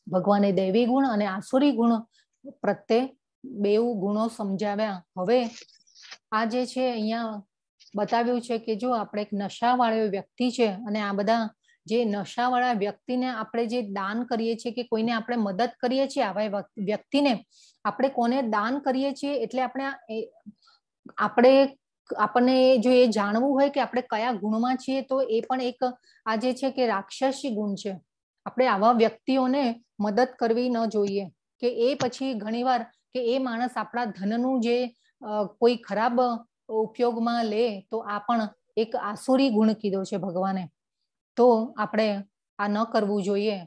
ભગવાને દૈવી ગુણ અને આસુરી ગુણ પ્રત્યે બેઉ ગુણો સમજાવ્યા. હવે આ જે છે અહીંયા બતાવ્યું છે કે જો આપણે એક નશાવાળો વ્યક્તિ છે અને આ બધા જે નશાવાળા વ્યક્તિને આપણે જે દાન કરીએ છીએ કે કોઈને આપણે મદદ કરીએ છીએ, આવા વ્યક્તિને આપણે કોને દાન કરીએ છીએ એટલે આપણે આપણે આપણને જો એ જાણવું હોય કે આપણે કયા ગુણમાં છીએ, તો એ પણ એક આ જે છે કે રાક્ષસી ગુણ છે. આપણે આવા વ્યક્તિઓને મદદ કરવી ન જોઈએ કે એ પછી ઘણીવાર કે એ માણસ આપણા ધનનું જે કોઈ ખરાબ ઉપયોગમાં લે, તો આ પણ એક આસુરી ગુણ કીધો છે ભગવાને. તો આપણે આ ન કરવું જોઈએ.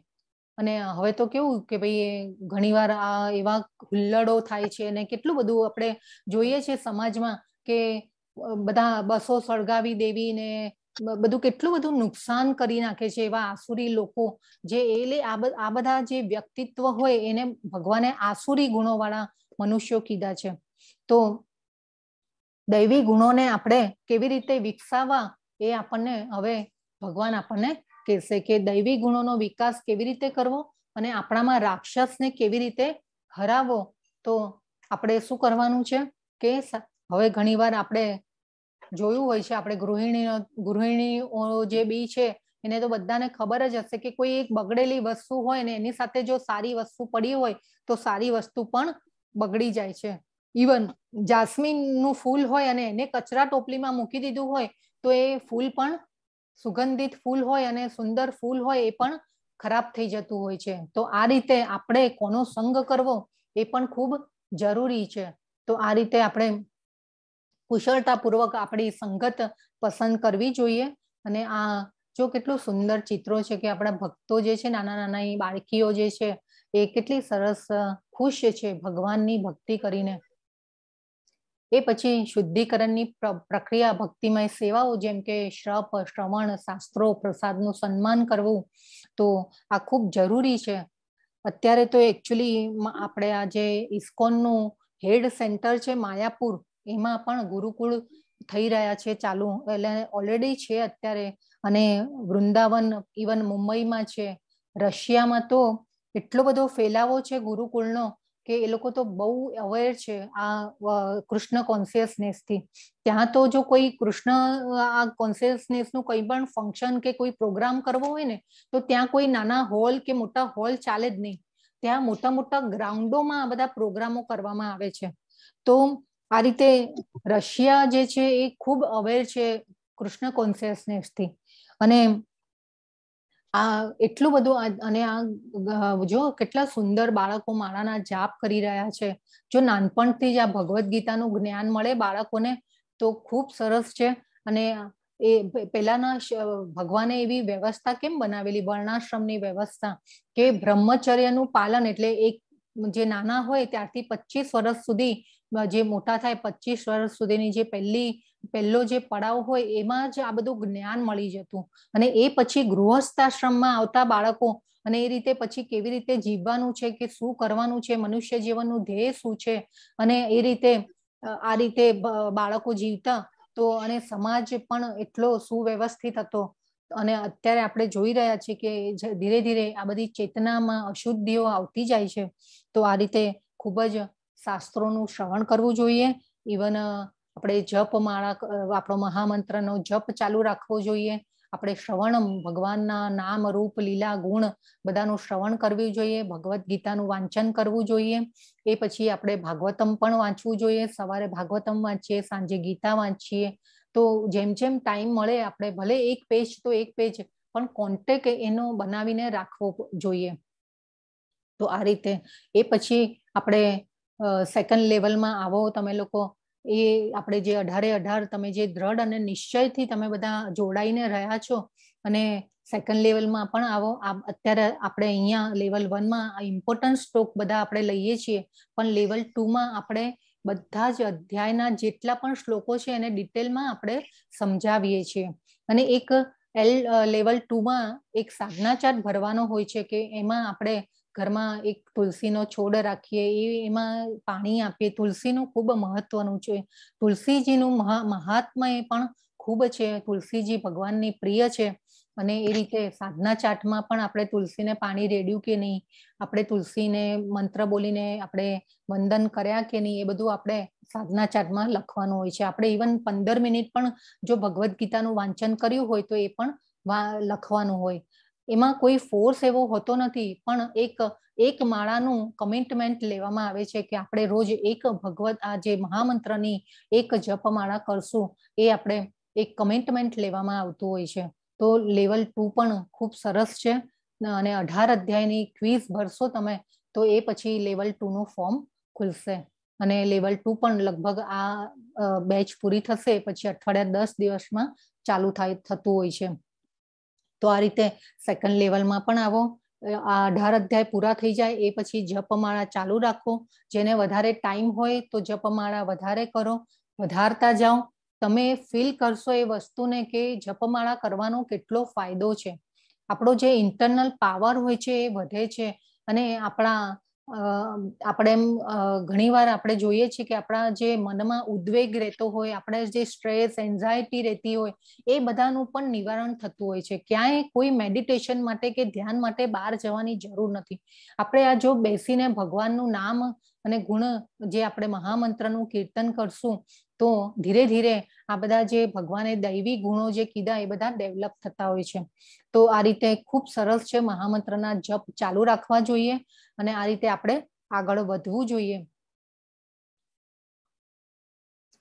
અને હવે તો કેવું કે ભાઈ ઘણીવાર આ એવા હુલ્લડો થાય છે અને કેટલું બધું આપણે જોઈએ છે સમાજમાં કે બધા બસો સળગાવી દેવી ને બધું કેટલું બધું નુકસાન કરી નાખે છે એવા આસુરી લોકો જે એ આ બધા જે વ્યક્તિત્વ હોય એને ભગવાને આસુરી ગુણો વાળા મનુષ્યો કીધા છે. તો દૈવી ગુણોને આપણે કેવી રીતે વિકસાવવા એ આપણને હવે ભગવાન આપણને કહેશે કે દૈવી ગુણોનો વિકાસ કેવી રીતે કરવો અને આપણામાં રાક્ષસને કેવી રીતે હરાવો તો આપણે શું કરવાનું છે કે હવે ઘણીવાર આપણે જોયું હોય છે, આપણે ગૃહિણી, ગૃહિણીઓ જે બી છે, એને તો બધાને ખબર જ હશે કે કોઈ એક બગડેલી વસ્તુ હોય ને એની સાથે જો સારી વસ્તુ પડી હોય તો સારી વસ્તુ પણ બગડી જાય છે. ઇવન જાસ્મીનનું ફૂલ હોય અને એને કચરા ટોપલીમાં મૂકી દીધું હોય, તો એ ફૂલ પણ સુગંધિત ફૂલ હોય અને સુંદર ફૂલ હોય એ પણ ખરાબ થઈ જતું હોય છે. તો આ રીતે આપણે કોનો સંગ કરવો એ પણ ખૂબ જરૂરી છે. તો આ રીતે આપણે કુશળતાપૂર્વક આપણી સંગત પસંદ કરવી જોઈએ અને આ જો કેટલું સુંદર ચિત્રો છે કે આપણા ભક્તો જે છે, નાના નાના બાળકીઓ જે છે, એ કેટલી સરસ ખુશ છે ભગવાનની ભક્તિ કરીને. એ પછી શુદ્ધિકરણની પ્રક્રિયા, ભક્તિમય સેવાઓ જેમ કે શ્રપ, શ્રવણ, શાસ્ત્રો, પ્રસાદનું સન્માન કરવું તો આ ખૂબ જરૂરી છે. અત્યારે તો એકચ્યુઅલી આપણે આ જે ઇસ્કોનનું હેડ સેન્ટર છે માયાપુર, એમાં પણ ગુરુકુળ થઈ રહ્યા છે ચાલુ, એટલે ઓલરેડી છે અત્યારે. અને વૃંદાવન ઇવન મુંબઈમાં છે. રશિયામાં તો એટલો બધો ફેલાવો છે ગુરુકુળનો કે એ લોકો તો બહુ અવેર છે આ કૃષ્ણ કોન્સિયસનેસથી. ત્યાં તો જો કોઈ કૃષ્ણ આ કોન્સિયસનેસનું કોઈ પણ ફંક્શન કે કોઈ પ્રોગ્રામ કરવો હોય ને, તો ત્યાં કોઈ નાના હોલ કે મોટા હોલ ચાલે જ નહીં. ત્યાં મોટા મોટા ગ્રાઉન્ડોમાં આ બધા પ્રોગ્રામો કરવામાં આવે છે. તો આ રીતે રશિયા જે છે એ ખૂબ અવેર છે કૃષ્ણ કોન્સિયસનેસથી. અને આ એટલું બધું અને આ જો કેટલા સુંદર બાળકો માળાના જાપ કરી રહ્યા છે, જો નાનપણથી જ આ ભગવદ્ ગીતાનું જ્ઞાન મળે બાળકોને, તો ખૂબ સરસ છે. અને એ પેલાના ભગવાને એવી વ્યવસ્થા કેમ બનાવેલી? વર્ણાશ્રમની વ્યવસ્થા કે બ્રહ્મચર્યનું પાલન એટલે એક જે નાના હોય ત્યારથી પચીસ વર્ષ સુધી, જે મોટા થાય પચીસ વર્ષ સુધીની જે પહેલી પહેલો જે પડાવ હોય એમાં જ આ બધું જ્ઞાન મળી જતું. અને એ પછી ગૃહસ્થાશ્રમમાં આવતા બાળકો અને એ રીતે પછી કેવી રીતે જીવવાનું છે કે શું કરવાનું છે, મનુષ્ય જીવનનું ધ્યેય શું છે અને એ રીતે આ રીતે બાળકો જીવતા તો અને સમાજ પણ એટલો સુવ્યવસ્થિત હતો. અને અત્યારે આપણે જોઈ રહ્યા છીએ કે ધીરે ધીરે આ બધી ચેતનામાં અશુદ્ધિઓ આવતી જાય છે. તો આ રીતે ખૂબ જ શાસ્ત્રોનું શ્રવણ કરવું જોઈએ. ઇવન આપણે જપ માળા આપણો મહામંત્રનો જપ ચાલુ રાખવો જોઈએ. આપણે શ્રવણ ભગવાનના નામ રૂપ, લીલા ગુણ બધાનું શ્રવણ કરવું જોઈએ. ભગવદ્ ગીતાનું વાંચન કરવું જોઈએ. એ પછી આપણે ભાગવતમ પણ વાંચવું જોઈએ. સવારે ભાગવતમ વાંચીએ, સાંજે ગીતા વાંચીએ. તો જેમ જેમ ટાઈમ મળે, આપણે ભલે એક પેજ તો એક પેજ, પણ કોન્ટેક એનો બનાવીને રાખવો જોઈએ. તો આ રીતે. એ પછી આપણે સેકન્ડ લેવલમાં આવો. તમે લોકો એ આપણે જે અઢારે અઢાર તમે જે દ્રઢ અને નિશ્ચયથી તમે બધા જોડાઈને રહ્યા છો અને સેકન્ડ લેવલમાં પણ આવો અત્યારે આપણે અહીંયા લેવલ વનમાં ઇમ્પોર્ટન્ટ સ્ટ્રોક બધા આપણે લઈએ છીએ, પણ લેવલ ટુમાં આપણે બધા જ અધ્યાયના જેટલા પણ શ્લોકો છે એને ડિટેલમાં આપણે સમજાવીએ છીએ. અને એક એલ લેવલ ટુમાં એક સાધના ભરવાનો હોય છે કે એમાં આપણે ઘરમાં એક તુલસીનો છોડ રાખીએ, એ એમાં પાણી આપીએ. તુલસીનું ખૂબ મહત્વનું છે. તુલસીજીનું મહા મહાત્મય પણ ખૂબ છે. તુલસીજી ભગવાનની પ્રિય છે અને એ રીતે સાધના ચાટમાં પણ આપણે તુલસીને પાણી રેડ્યું કે નહીં, આપણે તુલસીને મંત્ર બોલીને આપણે વંદન કર્યા કે નહીં, એ બધું આપણે સાધના ચાટમાં લખવાનું હોય છે. આપણે ઇવન પંદર મિનિટ પણ જો ભગવદ્ ગીતાનું વાંચન કર્યું હોય તો એ પણ લખવાનું હોય. એમાં કોઈ ફોર્સ એવો હોતો નથી, પણ એક એક માળાનું કમિટમેન્ટ લેવામાં આવે છે કે આપણે રોજ એક ભગવત આ જે મહામંત્રની એક જપમાળા કરશું, એ આપણે એક કમિટમેન્ટ લેવામાં આવતું હોય છે. તો લેવલ ટુ પણ ખૂબ સરસ છે, અને અઢાર અધ્યાયની ક્વિઝ ભરશો તમે, તો એ પછી લેવલ ટુ નું ફોર્મ ખુલશે. અને લેવલ ટુ પણ લગભગ આ બેચ પૂરી થશે, પછી અઠવાડિયા દસ દિવસમાં ચાલુ થાય, થતું હોય છે. તો આ રીતે સેકન્ડ લેવલમાં પણ આવો. આ અઢાર અધ્યાય પૂરા થઈ જાય, એ પછી જપમાળા ચાલુ રાખો. જેને વધારે ટાઈમ હોય તો જપમાળા વધારે કરો. વધારતા જાઓ. તમે ફીલ કરશો એ વસ્તુને કે જપમાળા કરવાનો કેટલો ફાયદો છે. આપણો જે ઇન્ટરનલ પાવર હોય છે એ વધે છે. અને આપણા આપણે એમ ઘણીવાર આપણે જોઈએ છીએ કે આપણા જે મનમાં ઉદ્વેગ રહેતો હોય, આપણે જે સ્ટ્રેસ, એન્ઝાયટી રહેતી હોય, એ બધાનું પણ નિવારણ થતું હોય છે. ક્યાંય કોઈ મેડિટેશન માટે કે ધ્યાન માટે બહાર જવાની જરૂર નથી. આપણે આ જો બેસીને ભગવાનનું નામ અને ગુણ જે આપણે મહામંત્રનું કીર્તન કરશું, તો ધીરે ધીરે આ બધા જે ભગવાને દૈવી ગુણો જે કીધા એ બધા ડેવલપ થતા હોય છે. તો આ રીતે ખૂબ સરસ છે મહામંત્રના જપ ચાલુ રાખવા જોઈએ અને આ રીતે આપણે આગળ વધવું જોઈએ.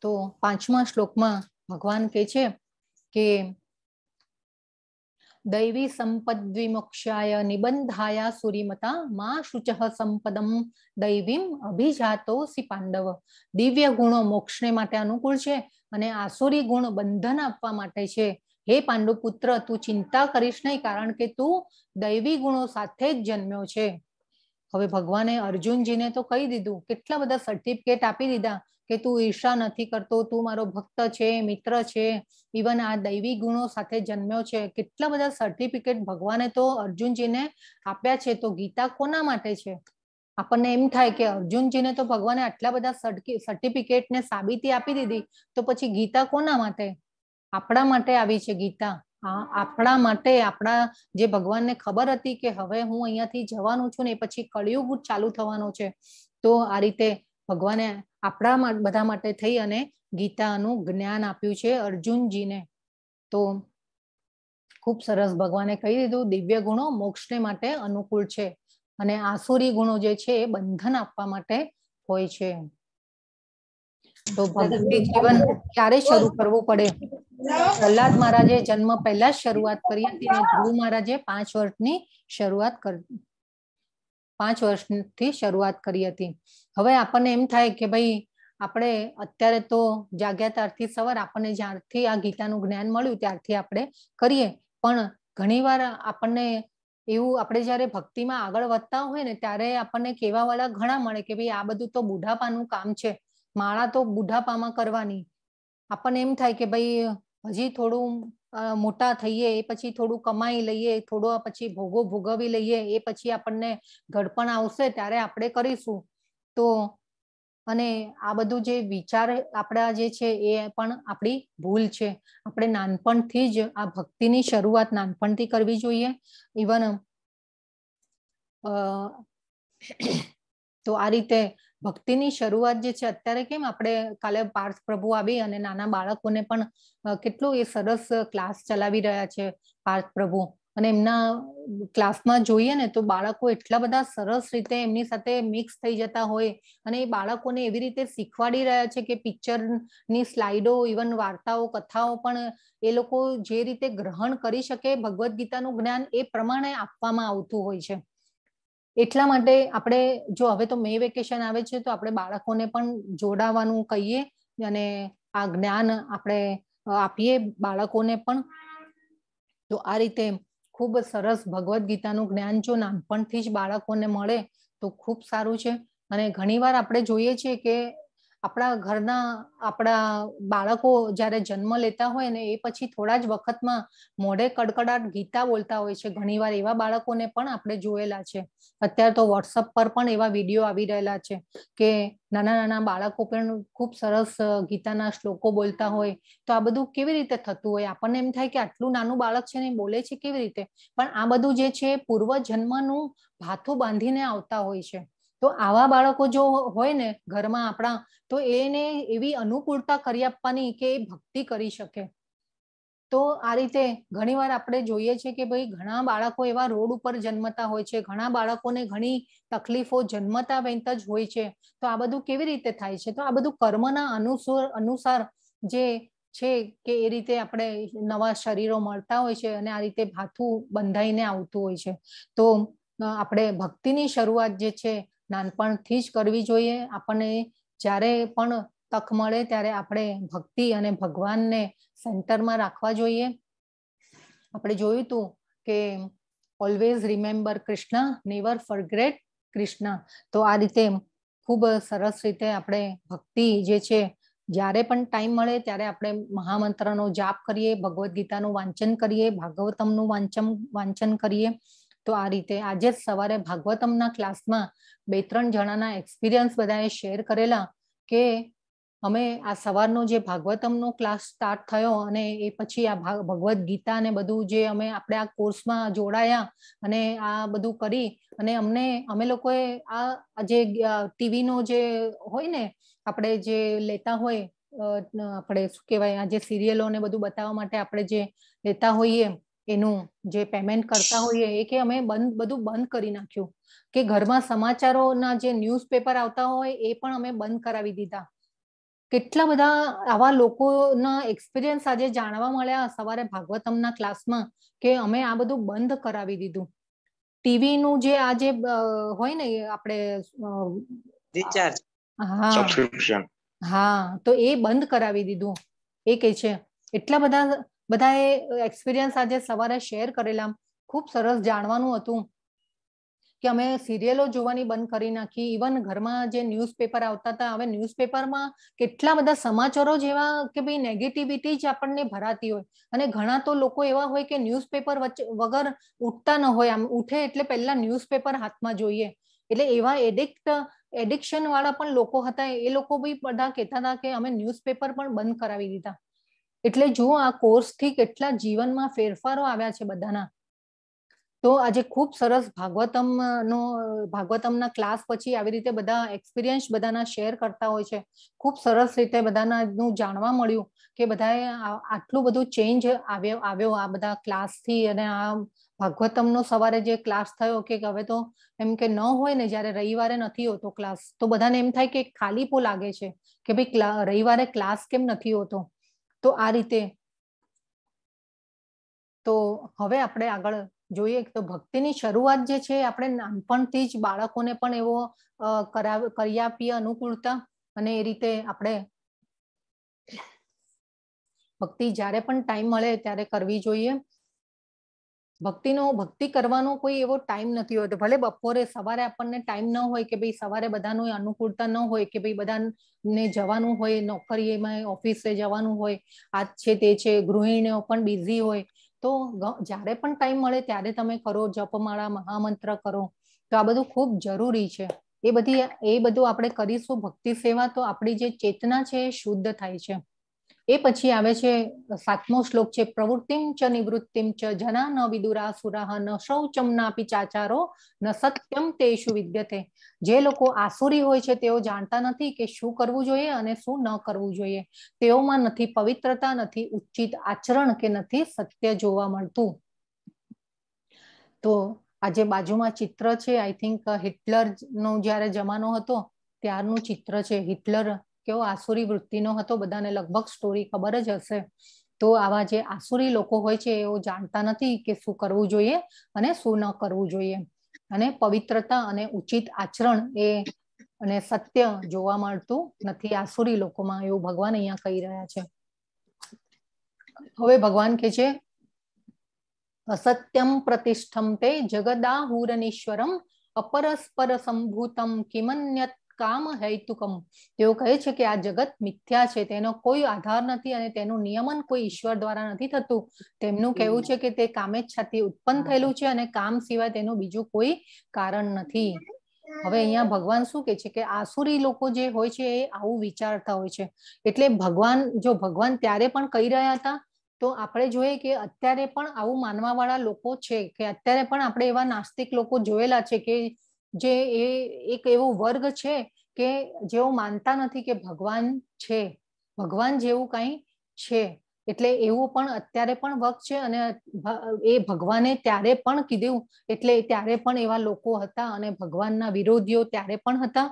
તો પાંચમા શ્લોકમાં ભગવાન કહે છે કે દૈવી સંપદ વિમોક્ષાય નિબંધાયા સુરીમતા મા શુચઃ સંપદમ દૈવીમ અભિજાતો સી પાંડવ દિવ્ય ગુણો મોક્ષને માટે અનુકૂળ છે અને આસુરી ગુણ બંધન આપવા માટે છે। હે પાંડુ પુત્ર તું ચિંતા કરીશ નહીં કારણ કે તું દૈવી ગુણો સાથે જ જન્મ્યો છે। હવે ભગવાને અર્જુનજીને તો કહી દીધું, કેટલા બધા સર્ટિફિકેટ આપી દીધા કે તું ઈર્ષા નથી કરતો, તું મારો ભક્ત છે, મિત્ર છે. ઇવન આ દૈવી ગુણો સાથે જન્મ્યો છે. કેટલા બધા સર્ટિફિકેટ ભગવાને તો અર્જુનજીને આપ્યા છે. તો ગીતા કોના માટે છે? આપણને એમ થાય કે અર્જુનજીને તો ભગવાને આટલા બધા સર્ટિફિકેટ ને સાબિતી આપી દીધી. તો પછી ગીતા કોના માટે? આપણા માટે આવી છે ગીતા. આપણા માટે આપણા જે ભગવાનને ખબર હતી કે હવે હું અહીંયાથી જવાનું છું ને પછી કળિયુગ ચાલુ થવાનો છે. તો આ રીતે ભગવાને આપણા બધા માટે થઈ અને ગીતાનું જ્ઞાન આપ્યું છે અર્જુનજીને. તો ખૂબ સરસ ભગવાને કહી દીધું, દિવ્ય ગુણો મોક્ષને માટે અનુકૂળ છે અને આસુરી ગુણો જે છે એ બંધન આપવા માટે હોય છે. તો ભક્તિ જીવન ક્યારે શરૂ કરવું પડે? પ્રહલાદ મહારાજે જન્મ પહેલા જ શરૂઆત કરી હતી અને ધ્રુવ મહારાજે પાંચ વર્ષની શરૂઆત કરી પાંચ વર્ષથી શરૂઆત કરી હતી. હવે આપણને એમ થાય કે ભાઈ આપણે અત્યારે તો જાગ્યા ત્યારથી સવાર આપણને જ્યારથી આ ગીતાનું જ્ઞાન મળ્યું ત્યારથી આપણે કરીએ. પણ ઘણીવાર આપણને એવું આપણે જ્યારે ભક્તિમાં આગળ વધતા હોય ને ત્યારે આપણને કહેવા વાળા ઘણા મળે કે ભાઈ આ બધું તો બુઢાપાનું કામ છે. માળા તો બુઢાપામાં કરવાની. આપણને એમ થાય કે ભાઈ હજી થોડું મોટા થઈએ, એ પછી થોડું કમાઈ લઈએ, થોડો પછી ભોગો ભોગવી લઈએ, એ પછી આપણને ઘડપણ આવશે, ત્યારે આપણે કરીશું. તો, અને આ બધું જે વિચાર આપણા જે છે, એ પણ આપણી ભૂલ છે. આપણે નાનપણથી જ આ ભક્તિની શરૂઆત નાનપણથી કરવી જોઈએ. ઇવન તો આ રીતે ભક્તિની શરૂઆત જે છે, અત્યારે કેમ આપણે કાલે પાર્થ પ્રભુ આવી અને નાના બાળકોને પણ કેટલો એ સરસ ક્લાસ ચલાવી રહ્યા છે પાર્થ પ્રભુ અને એમના ક્લાસમાં જોઈએ ને તો બાળકો એટલા બધા સરસ રીતે એમની સાથે મિક્સ થઈ જતા હોય અને એ બાળકોને એવી રીતે શીખવાડી રહ્યા છે કે પિક્ચરની સ્લાઇડો ઇવન વાર્તાઓ, કથાઓ પણ એ લોકો જે રીતે ગ્રહણ કરી શકે ભગવદ્ ગીતાનું જ્ઞાન એ પ્રમાણે આપવામાં આવતું હોય છે. એટલા માટે આપણે, જો હવે તો મે વેકેશન આવે છે, તો આપણે બાળકોને પણ જોડાવાનું કહીએ અને આ જ્ઞાન આપણે આપીએ બાળકોને પણ. તો આ રીતે ખૂબ સરસ ભગવદ્ ગીતાનું જ્ઞાન જો નાનપણથી જ બાળકોને મળે, તો ખૂબ સારું છે. અને ઘણીવાર આપણે જોઈએ છીએ કે આપણા ઘરના આપણા બાળકો જ્યારે જન્મ લેતા હોય ને, એ પછી થોડા જ વખતમાં મોઢે કડકડાટ ગીતા બોલતા હોય છે. ઘણીવાર એવા બાળકોને પણ આપણે જોયેલા છે. અત્યારે તો વોટ્સઅપ પર પણ એવા વીડિયો આવી રહેલા છે કે નાના નાના બાળકો પણ ખૂબ સરસ ગીતાના શ્લોકો બોલતા હોય. તો આ બધું કેવી રીતે થતું હોય? આપણને એમ થાય કે આટલું નાનું બાળક છે ને બોલે છે કેવી રીતે? પણ આ બધું જે છે પૂર્વ જન્મનું ભાથું બાંધીને આવતા હોય છે. તો આવા બાળકો જો હોય ને ઘરમાં આપણા, તો એને એવી અનુકૂળતા કરી આપવાની કે એ ભક્તિ કરી શકે. તો આ રીતે ઘણીવાર આપણે જોઈએ છે કે ભાઈ ઘણા બાળકો એવા રોડ ઉપર જન્મતા હોય છે, ઘણા બાળકોને ઘણી તકલીફો જન્મતા વેંત જ હોય છે. તો આ બધું કેવી રીતે થાય છે? તો આ બધું કર્મના અનુસાર અનુસાર જે છે કે એ રીતે આપણે નવા શરીરો મળતા હોય છે અને આ રીતે ભાથું બંધાઈને આવતું હોય છે. તો આપણે ભક્તિની શરૂઆત જે છે નાનપણથી જ કરવી જોઈએ. આપણને જ્યારે પણ તક મળે ત્યારે આપણે ભક્તિ અને ભગવાનને સેન્ટરમાં રાખવા જોઈએ. આપણે જોયું હતું કે always remember Krishna never forget Krishna. તો આ રીતે ખૂબ સરસ રીતે આપણે ભક્તિ જે છે, જ્યારે પણ ટાઈમ મળે ત્યારે આપણે મહામંત્રનો જાપ કરીએ, ભગવદ્ ગીતાનું વાંચન કરીએ, ભાગવતમનું વાંચન વાંચન કરીએ. તો આ રીતે આજે જ સવારે ભાગવતમના ક્લાસમાં બે ત્રણ જણાના એક્સપિરિયન્સ બધાએ શેર કરેલા કે અમે આ સવારનો જે ભાગવતમનો ક્લાસ સ્ટાર્ટ થયો અને એ પછી આ ભાગ- ભગવદ્ ગીતા ને બધું જે અમે આપણે આ કોર્સમાં જોડાયા અને આ બધું કરી અને અમને, અમે લોકોએ આ જે ટીવીનો જે હોય ને, આપણે જે લેતા હોય આપણે શું કહેવાય, આ જે સિરિયલો ને બધું બતાવવા માટે આપણે જે લેતા હોઈએ એનું જે પેમેન્ટ કરતા હોઈએ એ કે અમે બંધ બધું બંધ કરી નાખ્યું. કે ઘરમાં સમાચારોના જે ન્યૂઝપેપર આવતા હોય એ પણ અમે બંધ કરાવી દીધા. કેટલા બધા આવા લોકોના એક્સપિરિયન્સ આજે જાણવા મળ્યા સવારે ભાગવતમના ક્લાસમાં કે અમે આ બધું બંધ કરાવી દીધું. ટીવી નું જે આ જે હોય ને આપણે રિચાર્જ હા. સબસ્ક્રિપ્શન હા તો એ બંધ કરાવી દીધું. એ કે છે એટલા બધા બધાએ એક્સપિરિયન્સ આજે સવારે શેર કરેલા. ખૂબ સરસ જાણવાનું હતું કે અમે સિરિયલો જોવાની બંધ કરી નાખી. ઇવન ઘરમાં જે ન્યૂઝપેપર આવતા હતા, હવે ન્યૂઝપેપરમાં કેટલા બધા સમાચારો જેવા કે ભાઈ નેગેટિવિટી જ આપણને ભરાતી હોય. અને ઘણા તો લોકો એવા હોય કે ન્યૂઝપેપર વચ્ચે વગર ઉઠતા ન હોય. આમ ઉઠે એટલે પહેલા ન્યૂઝપેપર હાથમાં જોઈએ. એટલે એવા એડિક્ટ એડિક્શન વાળા પણ લોકો હતા. એ લોકો બી બધા કહેતા હતા કે અમે ન્યૂઝપેપર પણ બંધ કરાવી દીધા. એટલે જુઓ આ કોર્સથી કેટલા જીવનમાં ફેરફારો આવ્યા છે બધાના, તો આજે ખૂબ સરસ ભાગવતમ નો ભાગવતમના ક્લાસ પછી આવી રીતે બધા એક્સપિરિયન્સ બધાના શેર કરતા હોય છે. ખૂબ સરસ રીતે બધાના જાણવા મળ્યું કે બધાએ આટલું બધું ચેન્જ આવ્યો આવ્યો આ બધા ક્લાસથી અને આ ભાગવતમનો સવારે જે ક્લાસ થયો કે હવે તો એમ કે ન હોય ને જ્યારે રવિવારે નથી હોતો ક્લાસ, તો બધાને એમ થાય કે ખાલીપો લાગે છે કે ભાઈ રવિવારે ક્લાસ કેમ નથી હોતો? તો આ રીતે તો હવે આપણે આગળ જોઈએ તો ભક્તિની શરૂઆત જે છે, આપણે નાનપણથી જ બાળકોને પણ એવો કરાવ, કરી આપીએ અનુકૂળતા અને એ રીતે આપણે ભક્તિ જ્યારે પણ ટાઈમ મળે ત્યારે કરવી જોઈએ. ભક્તિનો, ભક્તિ કરવાનો કોઈ એવો ટાઈમ નથી હોતો. ભલે બપોરે સવારે આપણને ટાઈમ ન હોય કે ભાઈ સવારે બધાનું અનુકૂળતા ન હોય કે ભાઈ બધાને જવાનું હોય, નોકરીમાં, ઓફિસે જવાનું હોય આ છે તે છે, ગૃહિણીઓ પણ બિઝી હોય, તો જ્યારે પણ ટાઈમ મળે ત્યારે તમે કરો, જપમાળા, મહામંત્ર કરો. તો આ બધું ખૂબ જરૂરી છે. એ બધી, એ બધું આપણે કરીશું. ભક્તિ સેવા તો આપણી જે ચેતના છે એ શુદ્ધ થાય છે. એ પછી આવે છે સાતમો શ્લોક છે, પ્રવૃત્તિમ ચ નિવૃત્તિમ ચ જના ન વિદુરા સુરાહ ન શૌચમ નાપી ચાચારો ન સત્યમ તેષુ વિદ્યતે. જે લોકો આસુરી હોય છે તેઓ જાણતા નથી કે શું કરવું જોઈએ અને શું ન કરવું જોઈએ. તેઓમાં નથી પવિત્રતા, નથી ઉચિત આચરણ કે નથી સત્ય જોવા મળતું. તો આજે બાજુમાં ચિત્ર છે આઈ થિંક હિટલર નો જયારે જમાનો હતો, ત્યારનું ચિત્ર છે, હિટલર કેવો આસુરી વૃત્તિનો હતો, બધાને લગભગ સ્ટોરી ખબર જ હશે. તો આવા જે આસુરી લોકો હોય છે, એઓ જાણતા નથી કે શું કરવું જોઈએ અને શું ન કરવું જોઈએ. અને પવિત્રતા અને ઉચિત આચરણ એ અને સત્ય જોવા મળતું નથી આસુરી લોકોમાં, એવું ભગવાન અહીંયા કહી રહ્યા છે. હવે ભગવાન કે છે, અસત્યમ પ્રતિષ્ઠમ તે જગદાહુરનીશ્વરમ અપરસ્પર સંભૂતમ કિમન્યત કામ હૈતુકમ. તેઓ કહે છે કે આ જગત મિથ્યા છે તેનો કોઈ આધાર નથી અને તેનું નિયમન કોઈ ઈશ્વર દ્વારા નથી થતું. તેમનું કહેવું છે કે તે કામેચ્છાથી ઉત્પન્ન થયેલું છે અને કામ સિવાય તેનું બીજું કોઈ કારણ નથી. હવે અહીંયા ભગવાન શું કે છે કે આસુરી લોકો જે હોય છે એ આવું વિચારતા હોય છે. એટલે ભગવાન જો ભગવાન ત્યારે પણ કહી રહ્યા હતા તો આપણે જોઈએ કે અત્યારે પણ આવું માનવા વાળા લોકો છે કે અત્યારે પણ આપણે એવા નાસ્તિક લોકો જોયેલા છે કે જે એ એક એવો વર્ગ છે કે જેઓ માનતા નથી કે ભગવાન છે. ભગવાન જેવું કંઈ છે. એટલે એવું પણ અત્યારે પણ વર્ગ છે અને એ ભગવાને ત્યારે પણ કીધું એટલે ત્યારે પણ એવા લોકો હતા અને ભગવાનના વિરોધીઓ ત્યારે પણ હતા.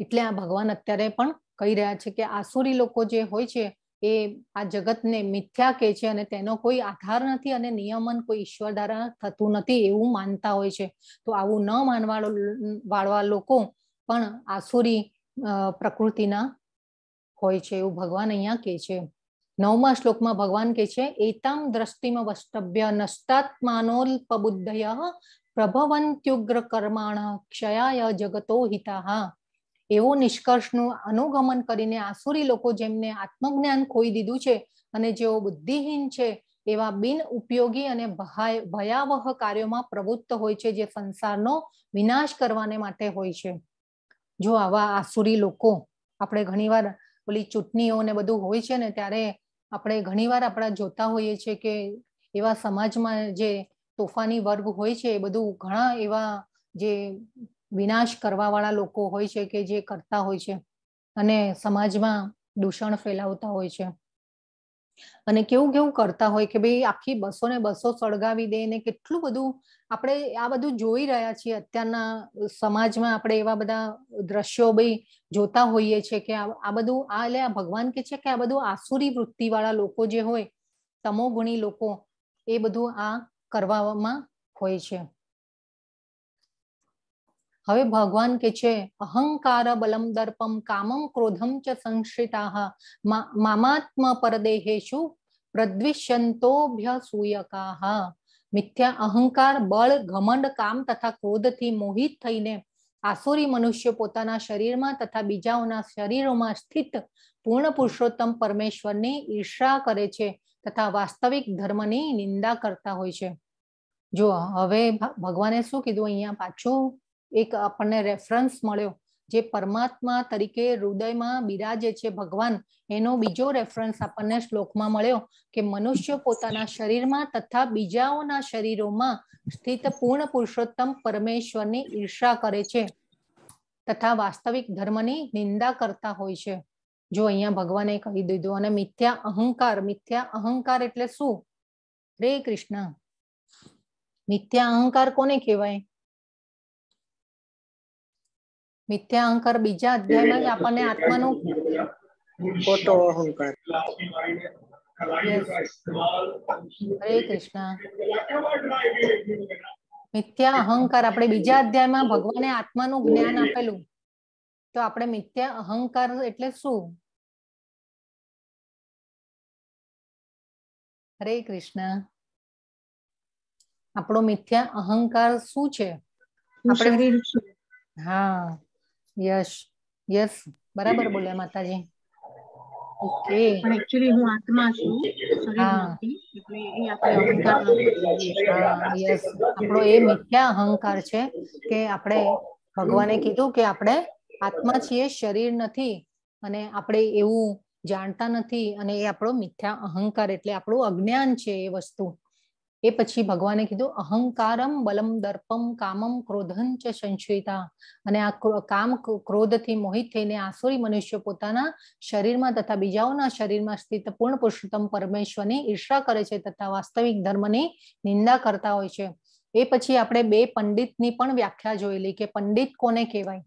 એટલે આ ભગવાન અત્યારે પણ કહી રહ્યા છે કે આસુરી લોકો જે હોય છે એ આ જગતને મિથ્યા કે છે અને તેનો કોઈ આધાર નથી અને નિયમન કોઈ ઈશ્વર દ્વારા થતું નથી એવું માનતા હોય છે. તો આવું ન માનવા વાળવા લોકો પણ આસુરી પ્રકૃતિના હોય છે એવું ભગવાન અહીંયા કે છે. નવમા શ્લોકમાં ભગવાન કે છે, એતામ દ્રષ્ટિમાં વસ્તવ્ય નષ્ટાત્માનોલ્પબુદ્ધય પ્રભવંત્યુગ્ર કર્માણ ક્ષયાય જગતો હિતા એવો નિષ્કર્ષનું અનુગમન કરીને આસુરી લોકો જેમને આત્મજ્ઞાન ખોઈ દીધું છે અને જેઓ બુદ્ધિહીન છે, એવા બિન ઉપયોગી અને ભયાવહ કાર્યોમાં પ્રવૃત્ત હોય છે જે સંસારનો વિનાશ કરવાને માટે હોય છે. જો આવા આસુરી લોકો આપણે ઘણીવાર ઓલી ચૂંટણીઓ ને બધું હોય છે ને ત્યારે આપણે ઘણીવાર આપણા જોતા હોઈએ છીએ કે એવા સમાજમાં જે તોફાની વર્ગ હોય છે એ બધું ઘણા એવા જે વિનાશ કરવાવાળા લોકો હોય છે કે જે કરતા હોય છે અને સમાજમાં દૂષણ ફેલાવતા હોય છે. અને કેવું કેવું કરતા હોય કે ભાઈ આખી બસો ને બસો સળગાવી દે ને કેટલું બધું આપણે આ બધું જોઈ રહ્યા છીએ અત્યારના સમાજમાં આપણે એવા બધા દ્રશ્યો ભાઈ જોતા હોઈએ છીએ કે આ બધું આ એટલે આ ભગવાન કે છે કે આ બધું આસુરી વૃત્તિ વાળા લોકો જે હોય, તમોગુણી લોકો એ બધું આ કરવામાં હોય છે. હવે ભગવાન કે છે અહંકાર બલમ દર્પમ કામમ ક્રોધમ ચ સંશ્રિતા મામાત્મ પરદેહેશુ પ્રદ્વિષ્યંતોભ્ય સૂયકાહ મિથ્યા અહંકાર, બળ, ઘમંડ, કામ તથા ક્રોધથી મોહિત થઈને આસુરી મનુષ્ય પોતાના શરીરમાં તથા બીજાઓના શરીરોમાં સ્થિત પૂર્ણ પુરુષોત્તમ પરમેશ્વરની ઈર્ષા કરે છે તથા વાસ્તવિક ધર્મની નિંદા કરતા હોય છે. જો હવે ભગવાને શું કીધું અહીંયા પાછું? એક આપણને રેફરન્સ મળ્યો, જે પરમાત્મા તરીકે હૃદયમાં બિરાજે છે ભગવાન, એનો બીજો રેફરન્સ આપણને શ્લોકમાં મળ્યો કે મનુષ્ય પોતાના શરીરમાં તથા બીજાઓના શરીરોમાં સ્થિત પૂર્ણ પુરુષોત્તમ પરમેશ્વરની ઈર્ષા કરે છે તથા વાસ્તવિક ધર્મની નિંદા કરતા હોય છે. જો અહીંયા ભગવાને કહી દીધું, અને મિથ્યા અહંકાર મિથ્યા અહંકાર એટલે શું? રે કૃષ્ણ. મિથ્યા અહંકાર કોને કહેવાય? મિથ્યા અહંકાર બીજા અધ્યાયમાં જ આપણને આત્માનું ખોટો અહંકાર. હરે કૃષ્ણ. મિથ્યા અહંકાર આપણે બીજા અધ્યાયમાં ભગવાને આત્માનું જ્ઞાન આપેલું. તો આપણે મિથ્યા અહંકાર એટલે શું? હરે કૃષ્ણ. આપણો મિથ્યા અહંકાર શું છે? આપણે- હા. Yes yes. બરાબર બોલ્યા માતાજી. ઓકે. પણ એક્ચ્યુઅલી હું આત્મા છું યસ. આપણો એ મિથ્યા અહંકાર છે કે આપણે ભગવાને કીધું કે આપણે આત્મા છીએ શરીર નથી. અને આપણે એવું જાણતા નથી. અને એ આપણો મિથ્યા અહંકાર એટલે આપણું અજ્ઞાન છે એ વસ્તુ. એ પછી ભગવાને કીધું, અહંકારમ બલમ દર્પમ કામમ ક્રોધન ચ સંશયતા અને આ કામ ક્રો- ક્રોધથી મોહિત થઈને આસુરી મનુષ્ય પોતાના શરીરમાં તથા બીજાઓના શરીરમાં સ્થિત પૂર્ણ પુરુષોત્તમ પરમેશ્વરની ઈર્ષા કરે છે તથા વાસ્તવિક ધર્મની નિંદા કરતા હોય છે. એ પછી આપણે બે પંડિતની પણ વ્યાખ્યા જોયેલી કે પંડિત કોને કહેવાય?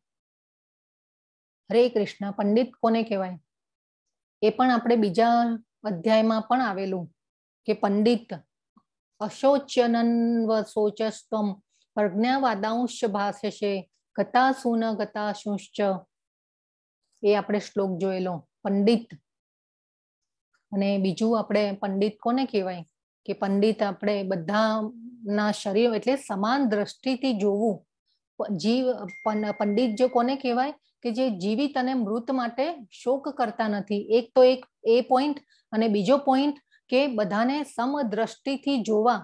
હરે કૃષ્ણ, પંડિત કોને કહેવાય? એ પણ આપણે બીજા અધ્યાયમાં પણ આવેલું કે પંડિત અશોચ્યનન્વશોચસ્ત્વમ પ્રજ્ઞાવાદાંશ ભાષશે ગતા સુન ગતા શુંશ્ચ એ આપણે શ્લોક જોયેલો પંડિત અને બીજું આપણે પંડિત કોને કહેવાય કે પંડિત આપણે બધાના શરીર એટલે સમાન દ્રષ્ટિથી જોવું જીવ પંડિત જો કોને કહેવાય કે જે જીવિત અને મૃત માટે શોક કરતા નથી એક તો એક એ પોઈન્ટ અને બીજો પોઈન્ટ કે બધાને સમદ્રષ્ટિથી જોવા.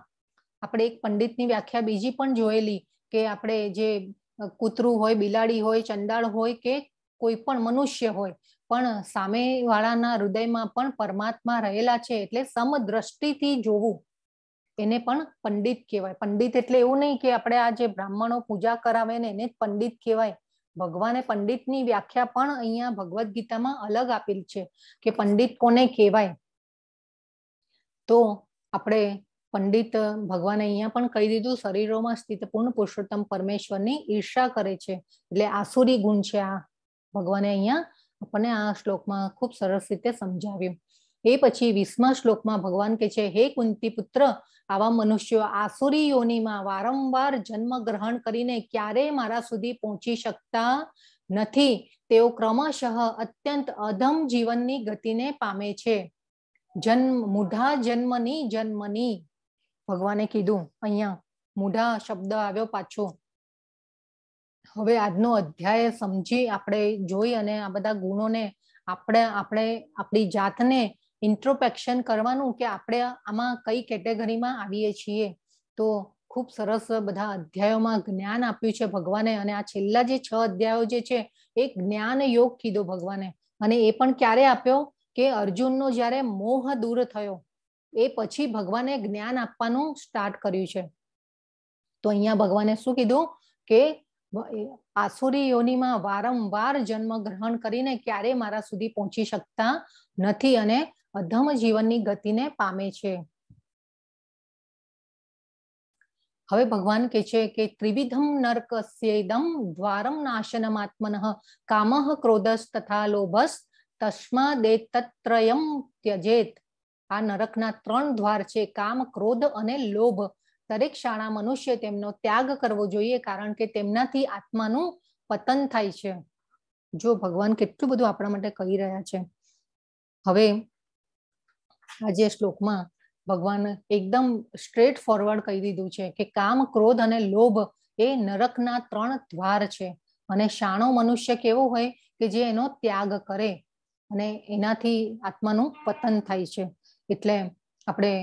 આપણે એક પંડિતની વ્યાખ્યા બીજી પણ જોયેલી કે આપણે જે કૂતરું હોય, બિલાડી હોય, ચંડાળ હોય કે કોઈ પણ મનુષ્ય હોય, પણ સામે વાળાના હૃદયમાં પણ પરમાત્મા રહેલા છે એટલે સમદ્રષ્ટિથી જોવું. એને પણ પંડિત કહેવાય. પંડિત એટલે એવું નહીં કે આપણે આ જે બ્રાહ્મણો પૂજા કરાવે ને એને જ પંડિત કહેવાય. ભગવાને પંડિતની વ્યાખ્યા પણ અહીંયા ભગવદ્ ગીતામાં અલગ આપેલ છે કે પંડિત કોને કહેવાય? તો આપણે પંડિત ભગવાને અહીંયા પણ કહી દીધું, શરીરોમાં સ્થિત પૂર્ણ પુરુષોત્તમ પરમેશ્વરની ઈર્ષા કરે છે. એટલે આસુરી ગુણ છે આ. ભગવાને અહીંયા આપણને આ શ્લોકમાં ખૂબ સરસ રીતે સમજાવ્યું. એ પછી વીસમા શ્લોકમાં ભગવાન કે છે, હે કુંતી પુત્ર, આવા મનુષ્યો આસુરી યોનિમાં વારંવાર જન્મ ગ્રહણ કરીને ક્યારેય મારા સુધી પહોંચી શકતા નથી? તેઓ ક્રમશઃ અત્યંત અધમ જીવનની ગતિને પામે છે. જન્મ, મુઢા જન્મની જન્મની. ભગવાને કીધું, અહીંયા મુઢા શબ્દ આવ્યો પાછો. હવે આજનો અધ્યાય સમજી આપણે જોઈ અને આ બધા ગુણોને આપણે આપણે આપણી જાતને ઇન્ટ્રોપેક્શન કરવાનું કે આપણે આમાં કઈ કેટેગરીમાં આવીએ છીએ. તો ખૂબ સરસ બધા અધ્યાયોમાં જ્ઞાન આપ્યું છે ભગવાને અને આ છેલ્લા જે છ અધ્યાયો જે છે, એ જ્ઞાન યોગ કીધો ભગવાને. અને એ પણ ક્યારે આપ્યો? કે અર્જુનનો જ્યારે મોહ દૂર થયો, એ પછી ભગવાને જ્ઞાન આપવાનું સ્ટાર્ટ કર્યું છે. તો અહીંયા ભગવાને શું કીધું? કે આસુરી યોનિમાં વારંવાર જન્મ ગ્રહણ કરીને ક્યારે મારા સુધી પહોંચી શકતા નથી અને અધમ જીવનની ગતિને પામે છે. હવે ભગવાન કે છે કે ત્રિવિધમ નરકસ્યેદમ દ્વારમ નાશનમાત્મનઃ કામઃ ક્રોધસ તથા લોભસ તસ્માદેતત્રયમ ત્યજેત આ નરકના ત્રણ દ્વાર છે કામ ક્રોધ અને લોભ દરેક શાળા મનુષ્ય તેમનો ત્યાગ કરવો જોઈએ કારણ કે તેમનાથી આત્માનું પતન થાય છે। જો ભગવાન કેટલું બધું આપણા માટે કહી રહ્યા છે। હવે આજે શ્લોકમાં ભગવાન એકદમ સ્ટ્રેટ ફોરવર્ડ કહી દીધું છે કે કામ, ક્રોધ અને લોભ એ નરકના ત્રણ દ્વાર છે અને શાણો મનુષ્ય કેવો હોય કે જે એનો ત્યાગ કરે। અને એનાથી આત્માનું પતન થાય છે. એટલે આપણે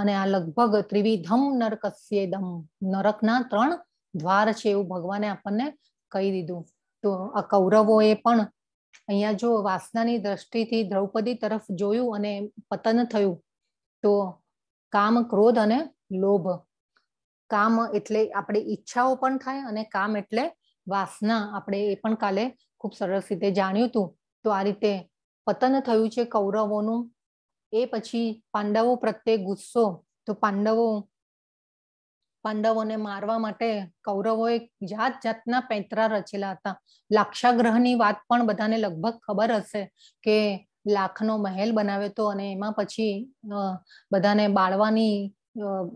અને આ લગભગ ત્રિવિધમ નરકસ્યેદમ નરકના ત્રણ દ્વાર છે એવું ભગવાને આપણને કહી દીધું. તો આ કૌરવોએ પણ અહીંયા જો વાસનાની દ્રષ્ટિથી દ્રૌપદી તરફ જોયું અને પતન થયું, તો કામ ક્રોધ અને લોભ. કામ એટલે આપણે ઈચ્છાઓ પણ થાય અને કામ એટલે વાસના. આપણે એ પણ કાલે ખૂબ સરસ રીતે જાણ્યું હતું. તો આ રીતે પતન થયું છે કૌરવોનું. એ પછી પાંડવો પ્રત્યે ગુસ્સો. તો પાંડવો, પાંડવોને મારવા માટે કૌરવોએ જાત જાતના પેંતરા રચેલા હતા. લાક્ષાગ્રહની વાત પણ બધાને લગભગ ખબર હશે કે લાખનો મહેલ બનાવ્યો હતો અને એમાં પછી બધાને બાળવાની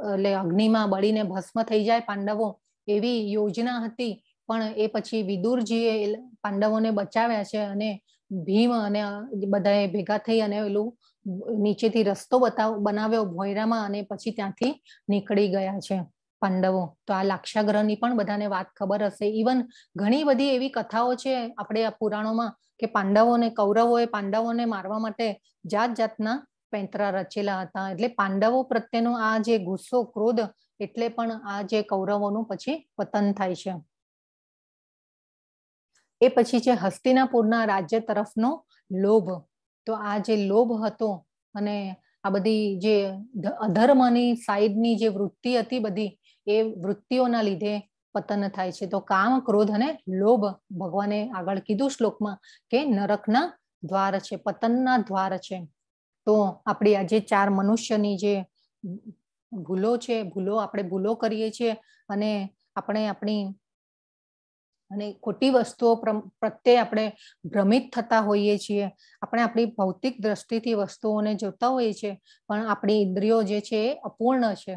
એટલે અગ્નિમાં બળીને ભસ્મ થઈ જાય પાંડવો એવી યોજના હતી. પણ એ પછી વિદુરજીએ પાંડવોને બચાવ્યા છે અને ભીમ અને બધાએ ભેગા થઈ અને પેલું નીચેથી રસ્તો બતાવ, બનાવ્યો ભોયરામાં અને પછી ત્યાંથી નીકળી ગયા છે પાંડવો. તો આ લાક્ષાગ્રહની પણ બધાને વાત ખબર હશે. ઇવન ઘણી બધી એવી કથાઓ છે આપણે આ પુરાણોમાં કે પાંડવોને, કૌરવોએ પાંડવોને મારવા માટે જાત જાતના પેંતરા રચેલા હતા. એટલે પાંડવો પ્રત્યેનો આ જે ગુસ્સો, ક્રોધ એટલે પણ આ જે કૌરવોનું પછી પતન થાય છે. એ પછી છે હસ્તિનાપુરના રાજ્ય તરફનો લોભ. તો આ જે લોભ હતો અને આ બધી જે અધર્મની સાઈડની જે વૃત્તિ હતી બધી, એ વૃત્તિઓના લીધે પતન થાય છે. તો કામ, ક્રોધ અને લોભ ભગવાને આગળ કીધું શ્લોકમાં કે નરકના દ્વાર છે, પતનના દ્વાર છે. તો આપણી આ જે ચાર મનુષ્યની જે ભૂલો છે, ભૂલો આપણે ભૂલો કરીએ છીએ અને આપણે આપણી અને ખોટી વસ્તુઓ પ્રત્યે આપણે ભ્રમિત થતા હોઈએ છીએ. આપણે આપણી ભૌતિક દ્રષ્ટિથી વસ્તુઓને જોતા હોઈએ છીએ, પણ આપણી ઇન્દ્રિયો જે છે એ અપૂર્ણ છે.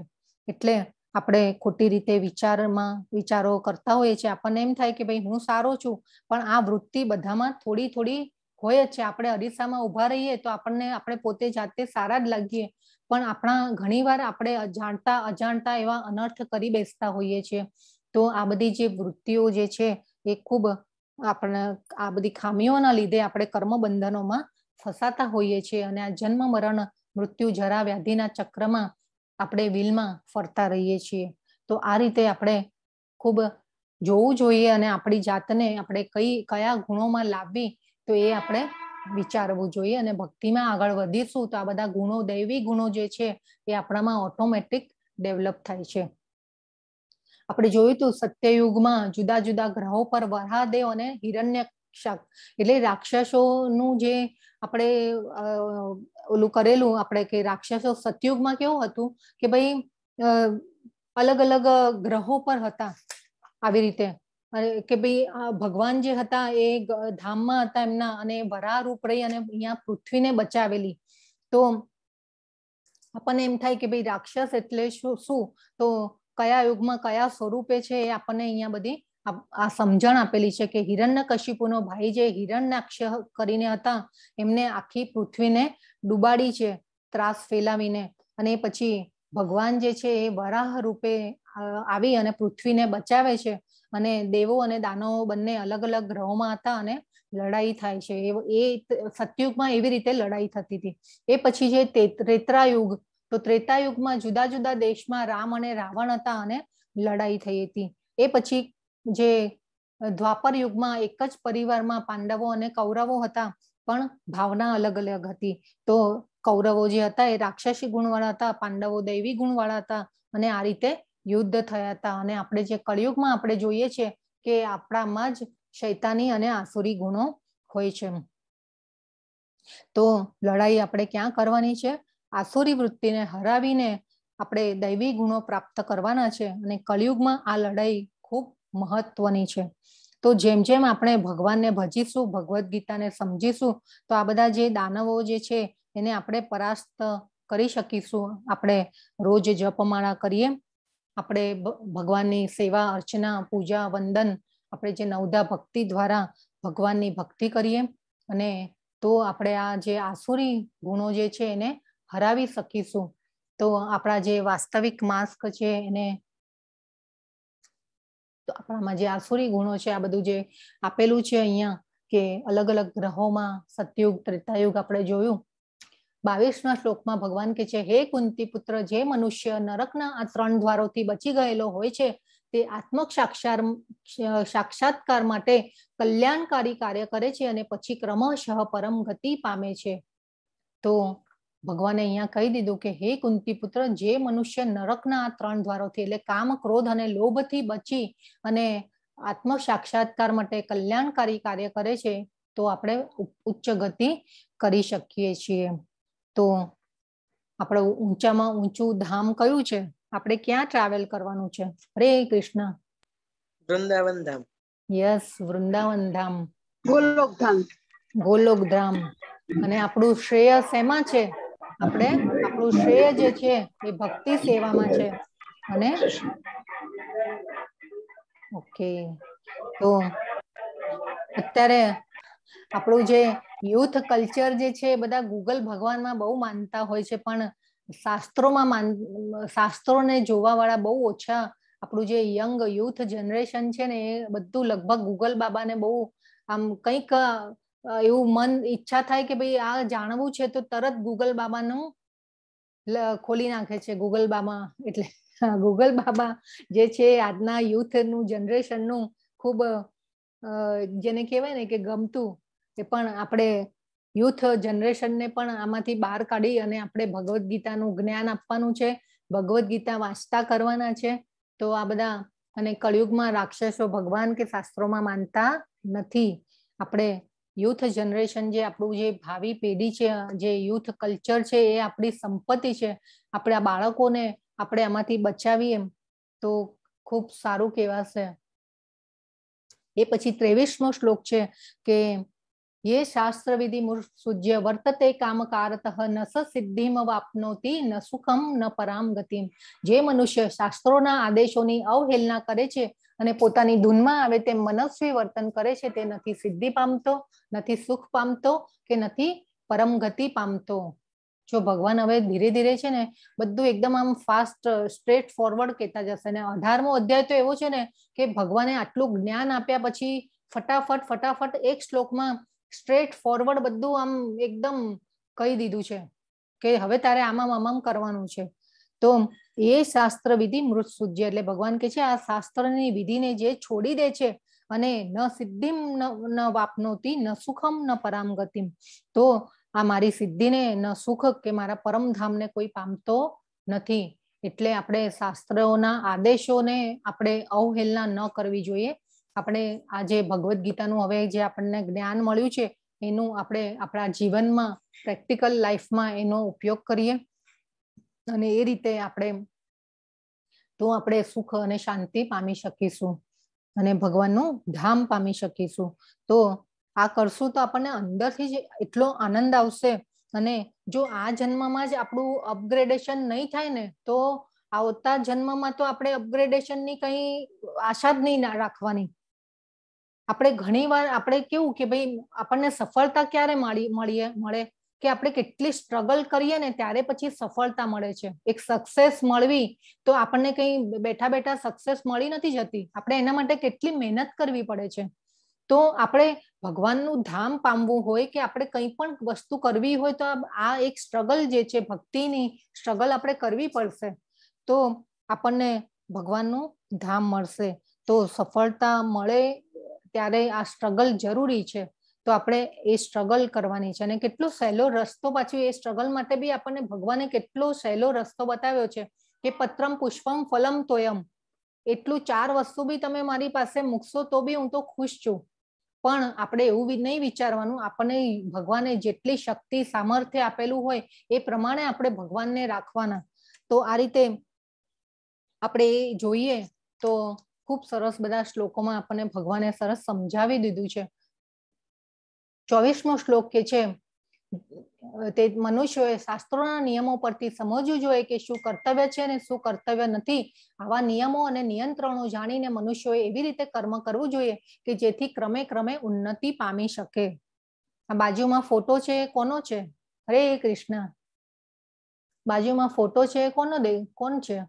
એટલે આપણે ખોટી રીતે વિચારમાં, વિચારો કરતા હોઈએ છીએ. આપણને એમ થાય કે ભાઈ, હું સારો છું, પણ આ વૃત્તિ બધામાં થોડી થોડી હોય જ છે. આપણે અરીસામાં ઊભા રહીએ તો આપણને, આપણે પોતે જાતે સારા જ લાગીએ. પણ આપણા ઘણીવાર આપણે અજાણતા અજાણતા એવા અનર્થ કરી બેસતા હોઈએ છીએ. તો આ બધી જે વૃત્તિઓ જે છે, એ ખૂબ આપણે આ બધી ખામીઓના લીધે આપણે કર્મ બંધનોમાં ફસાતા હોઈએ છીએ અને આ જન્મ, મરણ, મૃત્યુ, જરા, વ્યાધિના ચક્રમાં આપણે વિલમાં ફરતા રહીએ છીએ. તો આ રીતે આપણે ખૂબ જોવું જોઈએ અને આપણી જાતને આપણે કઈ, કયા ગુણોમાં લાવવી તો એ આપણે વિચારવું જોઈએ અને ભક્તિમાં આગળ વધીશું તો આ બધા ગુણો, દૈવી ગુણો જે છે એ આપણામાં ઓટોમેટિક ડેવલપ થાય છે. આપણે જોયું હતું સત્યયુગમાં જુદા જુદા ગ્રહો પર વરાહદેવ અને હિરણ્ય એટલે રાક્ષસોનું જે આપણે ઓલું કરેલું આપણે કે રાક્ષસો સતયુગમાં કેવું હતું કે ભાઈ અલગ અલગ ગ્રહો પર હતા આવી રીતે. કે ભાઈ ભગવાન જે હતા એ ધામમાં હતા એમના અને વરાહ રૂપ રહી અને અહીંયા પૃથ્વીને બચાવેલી. તો આપણને એમ થાય કે ભાઈ રાક્ષસ એટલે શું શું? તો કયા યુગમાં કયા સ્વરૂપે છે એ આપણને અહીંયા બધી આ સમજણ આપેલી છે કે હિરણ્ય કશિપુનો ભાઈ જે હિરણ્યાક્ષ કરીને હતા, એમને આખી પૃથ્વીને ડુબાડી છે, ત્રાસ ફેલાવીને. અને પછી ભગવાન જે છે એ વરાહ રૂપે આવી અને પૃથ્વીને બચાવે છે. અને દેવો અને દાનવો બંને અલગ અલગ ગ્રહોમાં હતા અને લડાઈ થાય છે. એ- સત્યુગમાં એવી રીતે લડાઈ થતી હતી. એ પછી જે તે- ત્રેતાયુગ તો ત્રેતાયુગમાં જુદા જુદા દેશમાં રામ અને રાવણ હતા અને લડાઈ થઈ હતી. એ પછી જે દ્વાપર યુગમાં એક જ પરિવારમાં પાંડવો અને કૌરવો હતા, પણ ભાવના અલગ અલગ હતી. તો કૌરવો જે હતા એ રાક્ષસી ગુણવાળા હતા, પાંડવો દૈવી ગુણવાળા હતા અને આ રીતે યુદ્ધ થયા હતા. અને આપણે જે કળિયુગમાં આપણે જોઈએ છે કે આપણામાં જ શૈતાની અને આસુરી ગુણો હોય છે. તો લડાઈ આપણે ક્યાં કરવાની છે? આસુરી વૃત્તિને હરાવીને આપણે દૈવી ગુણો પ્રાપ્ત કરવાના છે અને કલયુગમાં આ લડાઈ ખૂબ મહત્વની છે. તો જેમ જેમ આપણે ભગવાનને ભજીશું, ભગવદ્ ગીતાને સમજીશું, તો આ બધા જે દાનવો જે છે એને આપણે પરાસ્ત કરી શકીશું. આપણે રોજ જપમાળા કરીએ, આપણે ભગવાનની સેવા, અર્ચના, પૂજા, વંદન, આપણે જે નવદા ભક્તિ દ્વારા ભગવાનની ભક્તિ કરીએ અને તો આપણે આ જે આસુરી ગુણો જે છે એને હરાવી શકીશું. તો આપણા જે વાસ્તવિક માસ્ક છે એને તો આપણામાં જે આસુરી ગુણો છે, આ બધું જે આપેલું છે અહીંયા કે અલગ અલગ ગ્રહોમાં સતયુગ, ત્રેતાયુગ આપણે જોયું. બાવીસના શ્લોકમાં ભગવાન કે છે, હે કુંતી પુત્ર જે મનુષ્ય નરકના આ ત્રણ દ્વારોથી બચી ગયેલો હોય છે, તે આત્મ સાક્ષાર સાક્ષાત્કાર માટે કલ્યાણકારી કાર્ય કરે છે અને પછી ક્રમશઃ પરમ ગતિ પામે છે. તો ભગવાને અહીંયા કહી દીધું કે હે કુંતી પુત્ર જે મનુષ્ય નરકના આ ત્રણ દ્વારોથી એટલે કામ ક્રોધ અને લોભથી બચી અને આત્મ સાક્ષાત્કાર માટે કલ્યાણકારી કાર્ય કરે છે તો આપણે ઉચ્ચ ગતિ કરી શકીએ છીએ. તો આપણે ઊંચામાં ઊંચું ધામ કયું છે? આપણે ક્યાં ટ્રાવેલ કરવાનું છે? હરે કૃષ્ણ. વૃંદાવન ધામ. યસ વૃંદાવન ધામ. ગોલોક ધામ. ગોલોક ધામ. અને આપણું શ્રેય શેમાં છે? આપણે આપણું શ્રેય જે છે એ ભક્તિ સેવામાં છે. અને ઓકે. તો અત્યારે આપણું જે યુથ કલ્ચર જે છે બધા ગૂગલ ભગવાનમાં બહુ માનતા હોય છે, પણ શાસ્ત્રોમાં માન, શાસ્ત્રોને જોવા વાળા બહુ ઓછા આપણું જે યંગ યુથ જનરેશન છે ને એ બધું લગભગ ગૂગલ બાબાને બહુ આમ કંઈક એવું મન ઈચ્છા થાય કે ભાઈ આ જાણવું છે તો તરત ગૂગલ બાબાનું ખોલી નાખે છે ગૂગલ બાબા. એટલે ગૂગલ બાબા જે છે આજના યુથનું જનરેશનનું ખૂબ જેને કહેવાય ને કે ગમતું એ પણ આપણે યુથ જનરેશનને પણ આમાંથી બહાર કાઢી અને આપણે ભગવદ્ ગીતાનું જ્ઞાન આપવાનું છે, ભગવદ્ ગીતા વાંચતા કરવાના છે, તો આ બધા અને કળિયુગમાં રાક્ષસો ભગવાન કે શાસ્ત્રોમાં માનતા નથી. આપણે યુથ જનરેશન જે આપણું જે ભાવિ પેઢી છે, જે યુથ કલ્ચર છે, એ આપણી સંપત્તિ છે, આપણે આ બાળકોને આપણે આમાંથી બચાવીએ તો ખૂબ સારું કહેવાશે. એ પછી ત્રેવીસમો શ્લોક છે કે, યે શાસ્ત્રવિધિ સૂજ્ય વર્તતે કામકારત ન સ સિદ્ધિમ વાપનોતિ ન સુખમ ન પરામ ગતિમ. જે મનુષ્ય શાસ્ત્રોના આદેશોની અવહેલના કરે છે અને પોતાની ધૂનમાં આવે તેમ મનસ્વી વર્તન કરે છે તે નથી સિદ્ધિ પામતો, નથી સુખ પામતો કે નથી પરમ ગતિ પામતો. જો ભગવાન હવે ધીરે ધીરે છે ને બધું એકદમ આમ ફાસ્ટ સ્ટ્રેટ ફોરવર્ડ કહેતા જશે ને અઢારમો અધ્યાય તો એવો છે ને કે ભગવાને આટલું જ્ઞાન આપ્યા પછી ફટાફટ ફટાફટ એક શ્લોકમાં સ્ટ્રેટ ફોરવર્ડ બધું આમ એકદમ કહી દીધું છે કે હવે તારે આમાં આમામ કરવાનું છે. તો એ શાસ્ત્ર વિધિ મૃત સૂજ્ય એટલે ભગવાન કે છે, આ શાસ્ત્રની વિધિને જે છોડી દે છે, અને ન સિદ્ધિમ, ન વાપનોતી, ન સુખમ, ન પરામ ગતિમ તો આ મારી સિદ્ધિને, ન સુખ કે મારા પરમધામને કોઈ પામતો નથી. એટલે આપણે શાસ્ત્રોના આદેશોને આપણે અવહેલના ન કરવી જોઈએ. આપણે આ જે ભગવદ્ ગીતાનું હવે જે આપણને જ્ઞાન મળ્યું છે, એનું આપણે આપણા જીવનમાં પ્રેક્ટિકલ લાઈફમાં એનો ઉપયોગ કરીએ. અને એ રીતે આપણે તો આપણે સુખ અને શાંતિ પામી શકીશું અને ભગવાનનું ધામ પામી શકીશું. તો આ કરશું તો આપણને અંદરથી જ એટલો આનંદ આવશે અને જો આ જન્મમાં જ આપણું અપગ્રેડેશન નહીં થાય ને, તો આવતા જન્મમાં તો આપણે અપગ્રેડેશનની કઈ આશા જ નહીં રાખવાની. આપણે ઘણી વાર આપણે કેવું કે ભાઈ આપણને સફળતા ક્યારે મળી, મળીએ, મળે? કે આપણે કેટલી સ્ટ્રગલ કરીએ ને ત્યારે પછી સફળતા મળે છે. એક સક્સેસ મળવી તો આપણને કઈ બેઠા બેઠા સક્સેસ મળી નથી જતી. આપણે એના માટે કેટલી મહેનત કરવી પડે છે. તો આપણે ભગવાનનું ધામ પામવું હોય કે આપણે કંઈ પણ વસ્તુ કરવી હોય તો આ એક સ્ટ્રગલ જે છે, ભક્તિની સ્ટ્રગલ આપણે કરવી પડશે. તો આપણને ભગવાનનું ધામ મળશે. તો સફળતા મળે ત્યારે આ સ્ટ્રગલ જરૂરી છે. તો આપણે એ સ્ટ્રગલ કરવાની છે અને કેટલો સહેલો રસ્તો પાછું એ સ્ટ્રગલ માટે બી આપણને ભગવાને કેટલો સહેલો રસ્તો બતાવ્યો છે કે પત્રમ પુષ્પમ ફલમ તોયમ. એટલું ચાર વસ્તુ બી તમે મારી પાસે મૂકશો તો બી હું તો ખુશ છું. પણ આપણે એવું નહીં વિચારવાનું, આપણને ભગવાને જેટલી શક્તિ, સામર્થ્ય આપેલું હોય એ પ્રમાણે આપણે ભગવાનને રાખવાના. તો આ રીતે આપણે જોઈએ તો ખૂબ સરસ બધા શ્લોકોમાં આપણને ભગવાને સરસ સમજાવી દીધું છે. ચોવીસમો શ્લોક કે છે, તે મનુષ્યોએ શાસ્ત્રોના નિયમો પરથી સમજવું જોઈએ કે શું કર્તવ્ય છે અને શું કર્તવ્ય નથી. આવા નિયમો અને નિયંત્રણો જાણીને મનુષ્યોએ એવી રીતે કર્મ કરવું જોઈએ કે જેથી ક્રમે ક્રમે ઉન્નતિ પામી શકે. આ બાજુમાં ફોટો છે કોનો છે? હરે કૃષ્ણ. બાજુમાં ફોટો છે કોનો દે, કોણ છે?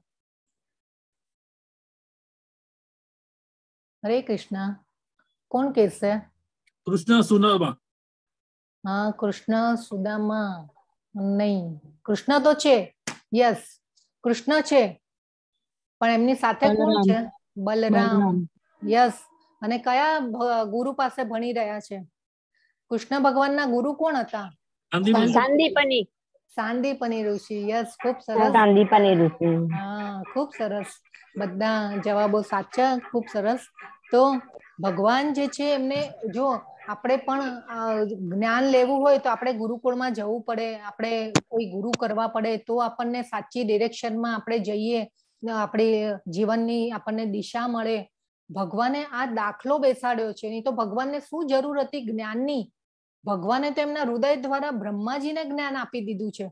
હરે કૃષ્ણ. કોણ કહેશે? કૃષ્ણ સુનામા હા કૃષ્ણ સુદામા. નહીં કૃષ્ણ તો છે. યસ કૃષ્ણ છે. પણ એમની સાથે કોણ છે? બલરામ. યસ અને કયા ગુરુ પાસે ભણી રહ્યા છે? કૃષ્ણ ભગવાનના ગુરુ કોણ હતા? સાંદીપની સાંદીપની ઋષિ. યસ ખૂબ સરસ. સાંદીપની ઋષિ. હા ખૂબ સરસ. બધા જવાબો સાચા ખૂબ સરસ. તો ભગવાન જે છે એમને જો આપણે પણ જ્ઞાન લેવું હોય તો આપણે ગુરુકુળમાં જવું પડે. આપણે કોઈ ગુરુ કરવા પડે તો આપણને સાચી ડિરેક્શનમાં આપણે જઈએ. આપણી જીવનની આપણને દિશા મળે. ભગવાને આ દાખલો બેસાડ્યો છે. નહીં તો ભગવાનને શું જરૂર હતી જ્ઞાનની? ભગવાને તો એમના હૃદય દ્વારા બ્રહ્માજીને જ્ઞાન આપી દીધું છે.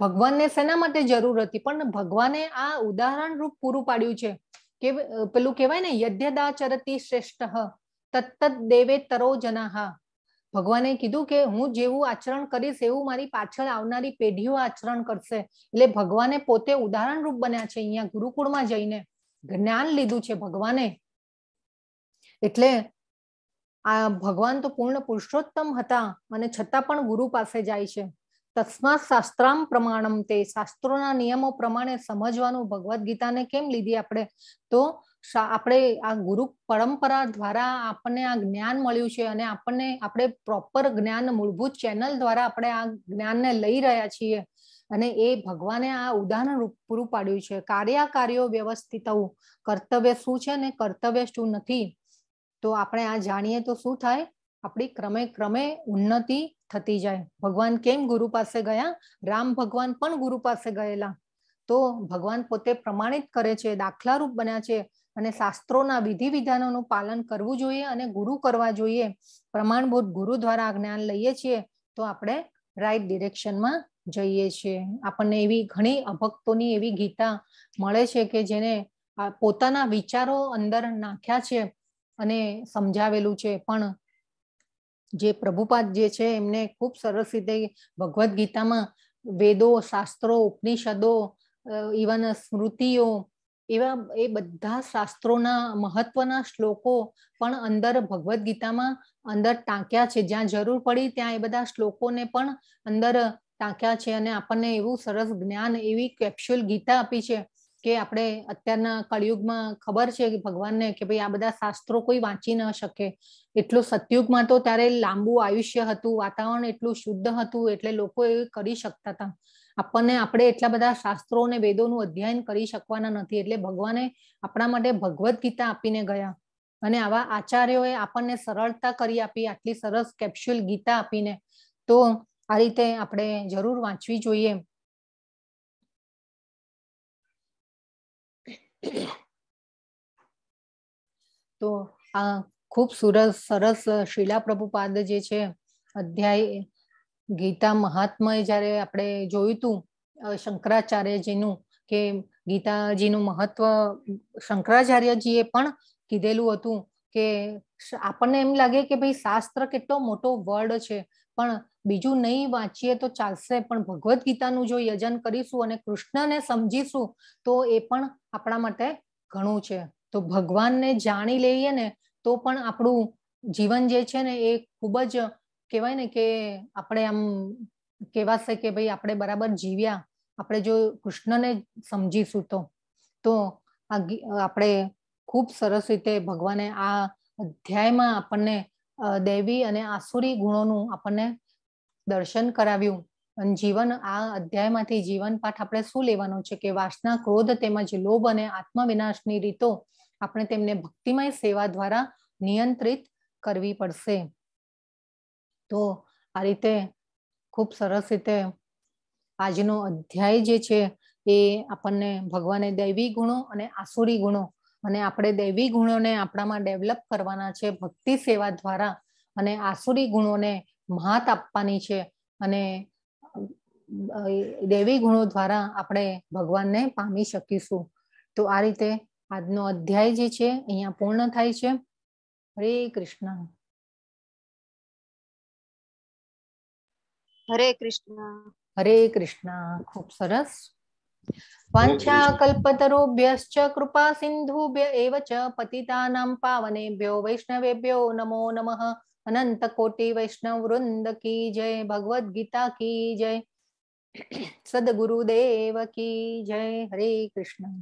ભગવાનને શેના માટે જરૂર હતી. પણ ભગવાને આ ઉદાહરણ રૂપ પૂરું પાડ્યું છે. કે પેલું કહેવાય ને, યદ્યદાચરતી શ્રેષ્ઠ. તત્ત દેવે તરો જનાહા. ભગવાને કીધું કે હું જેવું આચરણ કરીશ, એવું મારી પાછળ આવનારી પેઢીઓ આચરણ કરશે. એટલે ભગવાને પોતે ઉદાહરણ રૂપ બન્યા છે અહીંયા ગુરુકુળમાં જઈને. જ્ઞાન લીધું છે ભગવાને. એટલે આ ભગવાન તો પૂર્ણ પુરુષોત્તમ હતા અને છતાં પણ ગુરુ પાસે જાય છે. તસ્માત શાસ્ત્રામ પ્રમાણમ તે શાસ્ત્રોના નિયમો પ્રમાણે સમજવાનું ભગવદ્ ગીતાને કેમ લીધી આપણે? તો આપણે આ ગુરુ પરંપરા દ્વારા આપણને આ જ્ઞાન મળ્યું છે અને આપણને, આપણે પ્રોપર જ્ઞાન, મૂળભૂત ચેનલ દ્વારા આપણે આ જ્ઞાનને લઈ રહ્યા છીએ અને એ ભગવાને આ ઉદાહરણ પૂરું પાડ્યું છે. કાર્યા કાર્યો વ્યવસ્થિત કર્તવ્ય શું છે ને કર્તવ્ય શું નથી? તો આપણે આ જાણીએ તો શું થાય? આપણી ક્રમે ક્રમે ઉન્નતિ થતી જાય. ભગવાન કેમ ગુરુ પાસે ગયા? રામ ભગવાન પણ ગુરુ પાસે ગયેલા. તો ભગવાન પોતે પ્રમાણિત કરે છે, દાખલારૂપ બન્યા છે. અને શાસ્ત્રોના વિધિ વિધાનોનું પાલન કરવું જોઈએ અને ગુરુ કરવા જોઈએ. પ્રમાણભૂત ગુરુ દ્વારા જ્ઞાન લઈએ છીએ તો આપણે રાઈટ ડિરેક્શનમાં જઈએ છીએ. આપણને એવી ઘણી અભક્તોની એવી ગીતા મળે છે કે જેને પોતાના વિચારો અંદર નાખ્યા છે અને સમજાવેલું છે. પણ જે પ્રભુપાદ જે છે એમને ખૂબ સરસ રીતે ભગવદ્ ગીતામાં વેદો, શાસ્ત્રો, ઉપનિષદો ઇવન સ્મૃતિઓ એવા એ બધા શાસ્ત્રોના મહત્વના શ્લોકો પણ અંદર ભગવદ્ ગીતામાં અંદર ટાંક્યા છે. જ્યાં જરૂર પડી ત્યાં એ બધા શ્લોકોને પણ અંદર ટાંક્યા છે અને આપણને એવું સરસ જ્ઞાન એવી કેપ્સ્યુલ ગીતા આપી છે કે આપણે અત્યારના કળિયુગમાં ખબર છે કે ભગવાનને કે ભાઈ આ બધા શાસ્ત્રો કોઈ વાંચી ન શકે. એટલું સતયુગમાં તો ત્યારે લાંબુ આયુષ્ય હતું, વાતાવરણ એટલું શુદ્ધ હતું એટલે લોકો એ કરી શકતા હતા. આપણને આપણે એટલા બધા શાસ્ત્રો અને વેદોનું અધ્યયન કરી શકવાના નથી. એટલે ભગવાને આપણા માટે ભગવદ્ ગીતા આપીને ગયા. અને આવા આચાર્યોએ આપણને સરળતા કરી આપી, આટલી સરસ કેપ્સ્યુલ ગીતા આપીને. તો આ રીતે આપણે જરૂર વાંચવી જોઈએ. તો આ ખૂબ સુરસ, સરસ શીલા પ્રભુપાદ જે છે, અધ્યાય ગીતા મહાત્મય જ્યારે આપણે જોયું હતું શંકરાચાર્યજીનું કે ગીતાજીનું મહત્વ, શંકરાચાર્યજીએ પણ કીધેલું હતું કે આપણને એમ લાગે કે ભાઈ શાસ્ત્ર કેટલો મોટો વર્ડ છે, પણ બીજું નહીં વાંચીએ તો ચાલશે. પણ ભગવદ્ ગીતાનું જો યજન કરીશું અને કૃષ્ણને સમજીશું, તો એ પણ આપણા માટે ઘણું છે. તો ભગવાનને જાણી લઈએ ને, તો પણ આપણું જીવન જે છે ને એ ખૂબ જ કહેવાય ને કે આપણે આમ કહેવાશે કે ભાઈ આપણે બરાબર જીવ્યા, આપણે જો કૃષ્ણને સમજીશું તો તો આપણે ખૂબ સરસ રીતે ભગવાને આ અધ્યાયમાં આપણને દૈવી અને આસુરી ગુણોનું આપણને દર્શન કરાવ્યું. અને જીવન, આ અધ્યાયમાંથી જીવન પાઠ આપણે શું લેવાનો છે કે વાસના ક્રોધ તેમજ લોભ અને આત્મવિનાશની રીતો આપણે તેમને ભક્તિમય સેવા દ્વારા નિયંત્રિત કરવી પડશે. તો આ રીતે ખૂબ સરસ રીતે આજનો અધ્યાય જે છે એ આપણને ભગવાને દૈવી ગુણો અને આસુરી ગુણો અને આપણે દૈવી ગુણોને આપણામાં ડેવલપ કરવાના છે, ભક્તિ સેવા દ્વારા અને આસુરી ગુણોને મહાત આપવાની છે અને દૈવી ગુણો દ્વારા આપણે ભગવાનને પામી શકીશું. તો આ રીતે આજનો અધ્યાય જે છે અહીંયા પૂર્ણ થાય છે. હરે કૃષ્ણ. હરે કૃષ્ણ હરે કૃષ્ણ ખૂબ સરસ વાંછા કલ્પતરુભ્યશ્ચ કૃપા સિંધુભ્ય એવ ચ પતિતાનાં પાવનેભ્યો વૈષ્ણવેભ્યો નમો નમઃ અનંત કોટિ વૈષ્ણવ વૃંદ કી જય ભગવદ ગીતા કી જય સદગુરુદેવ કી જય હરે કૃષ્ણ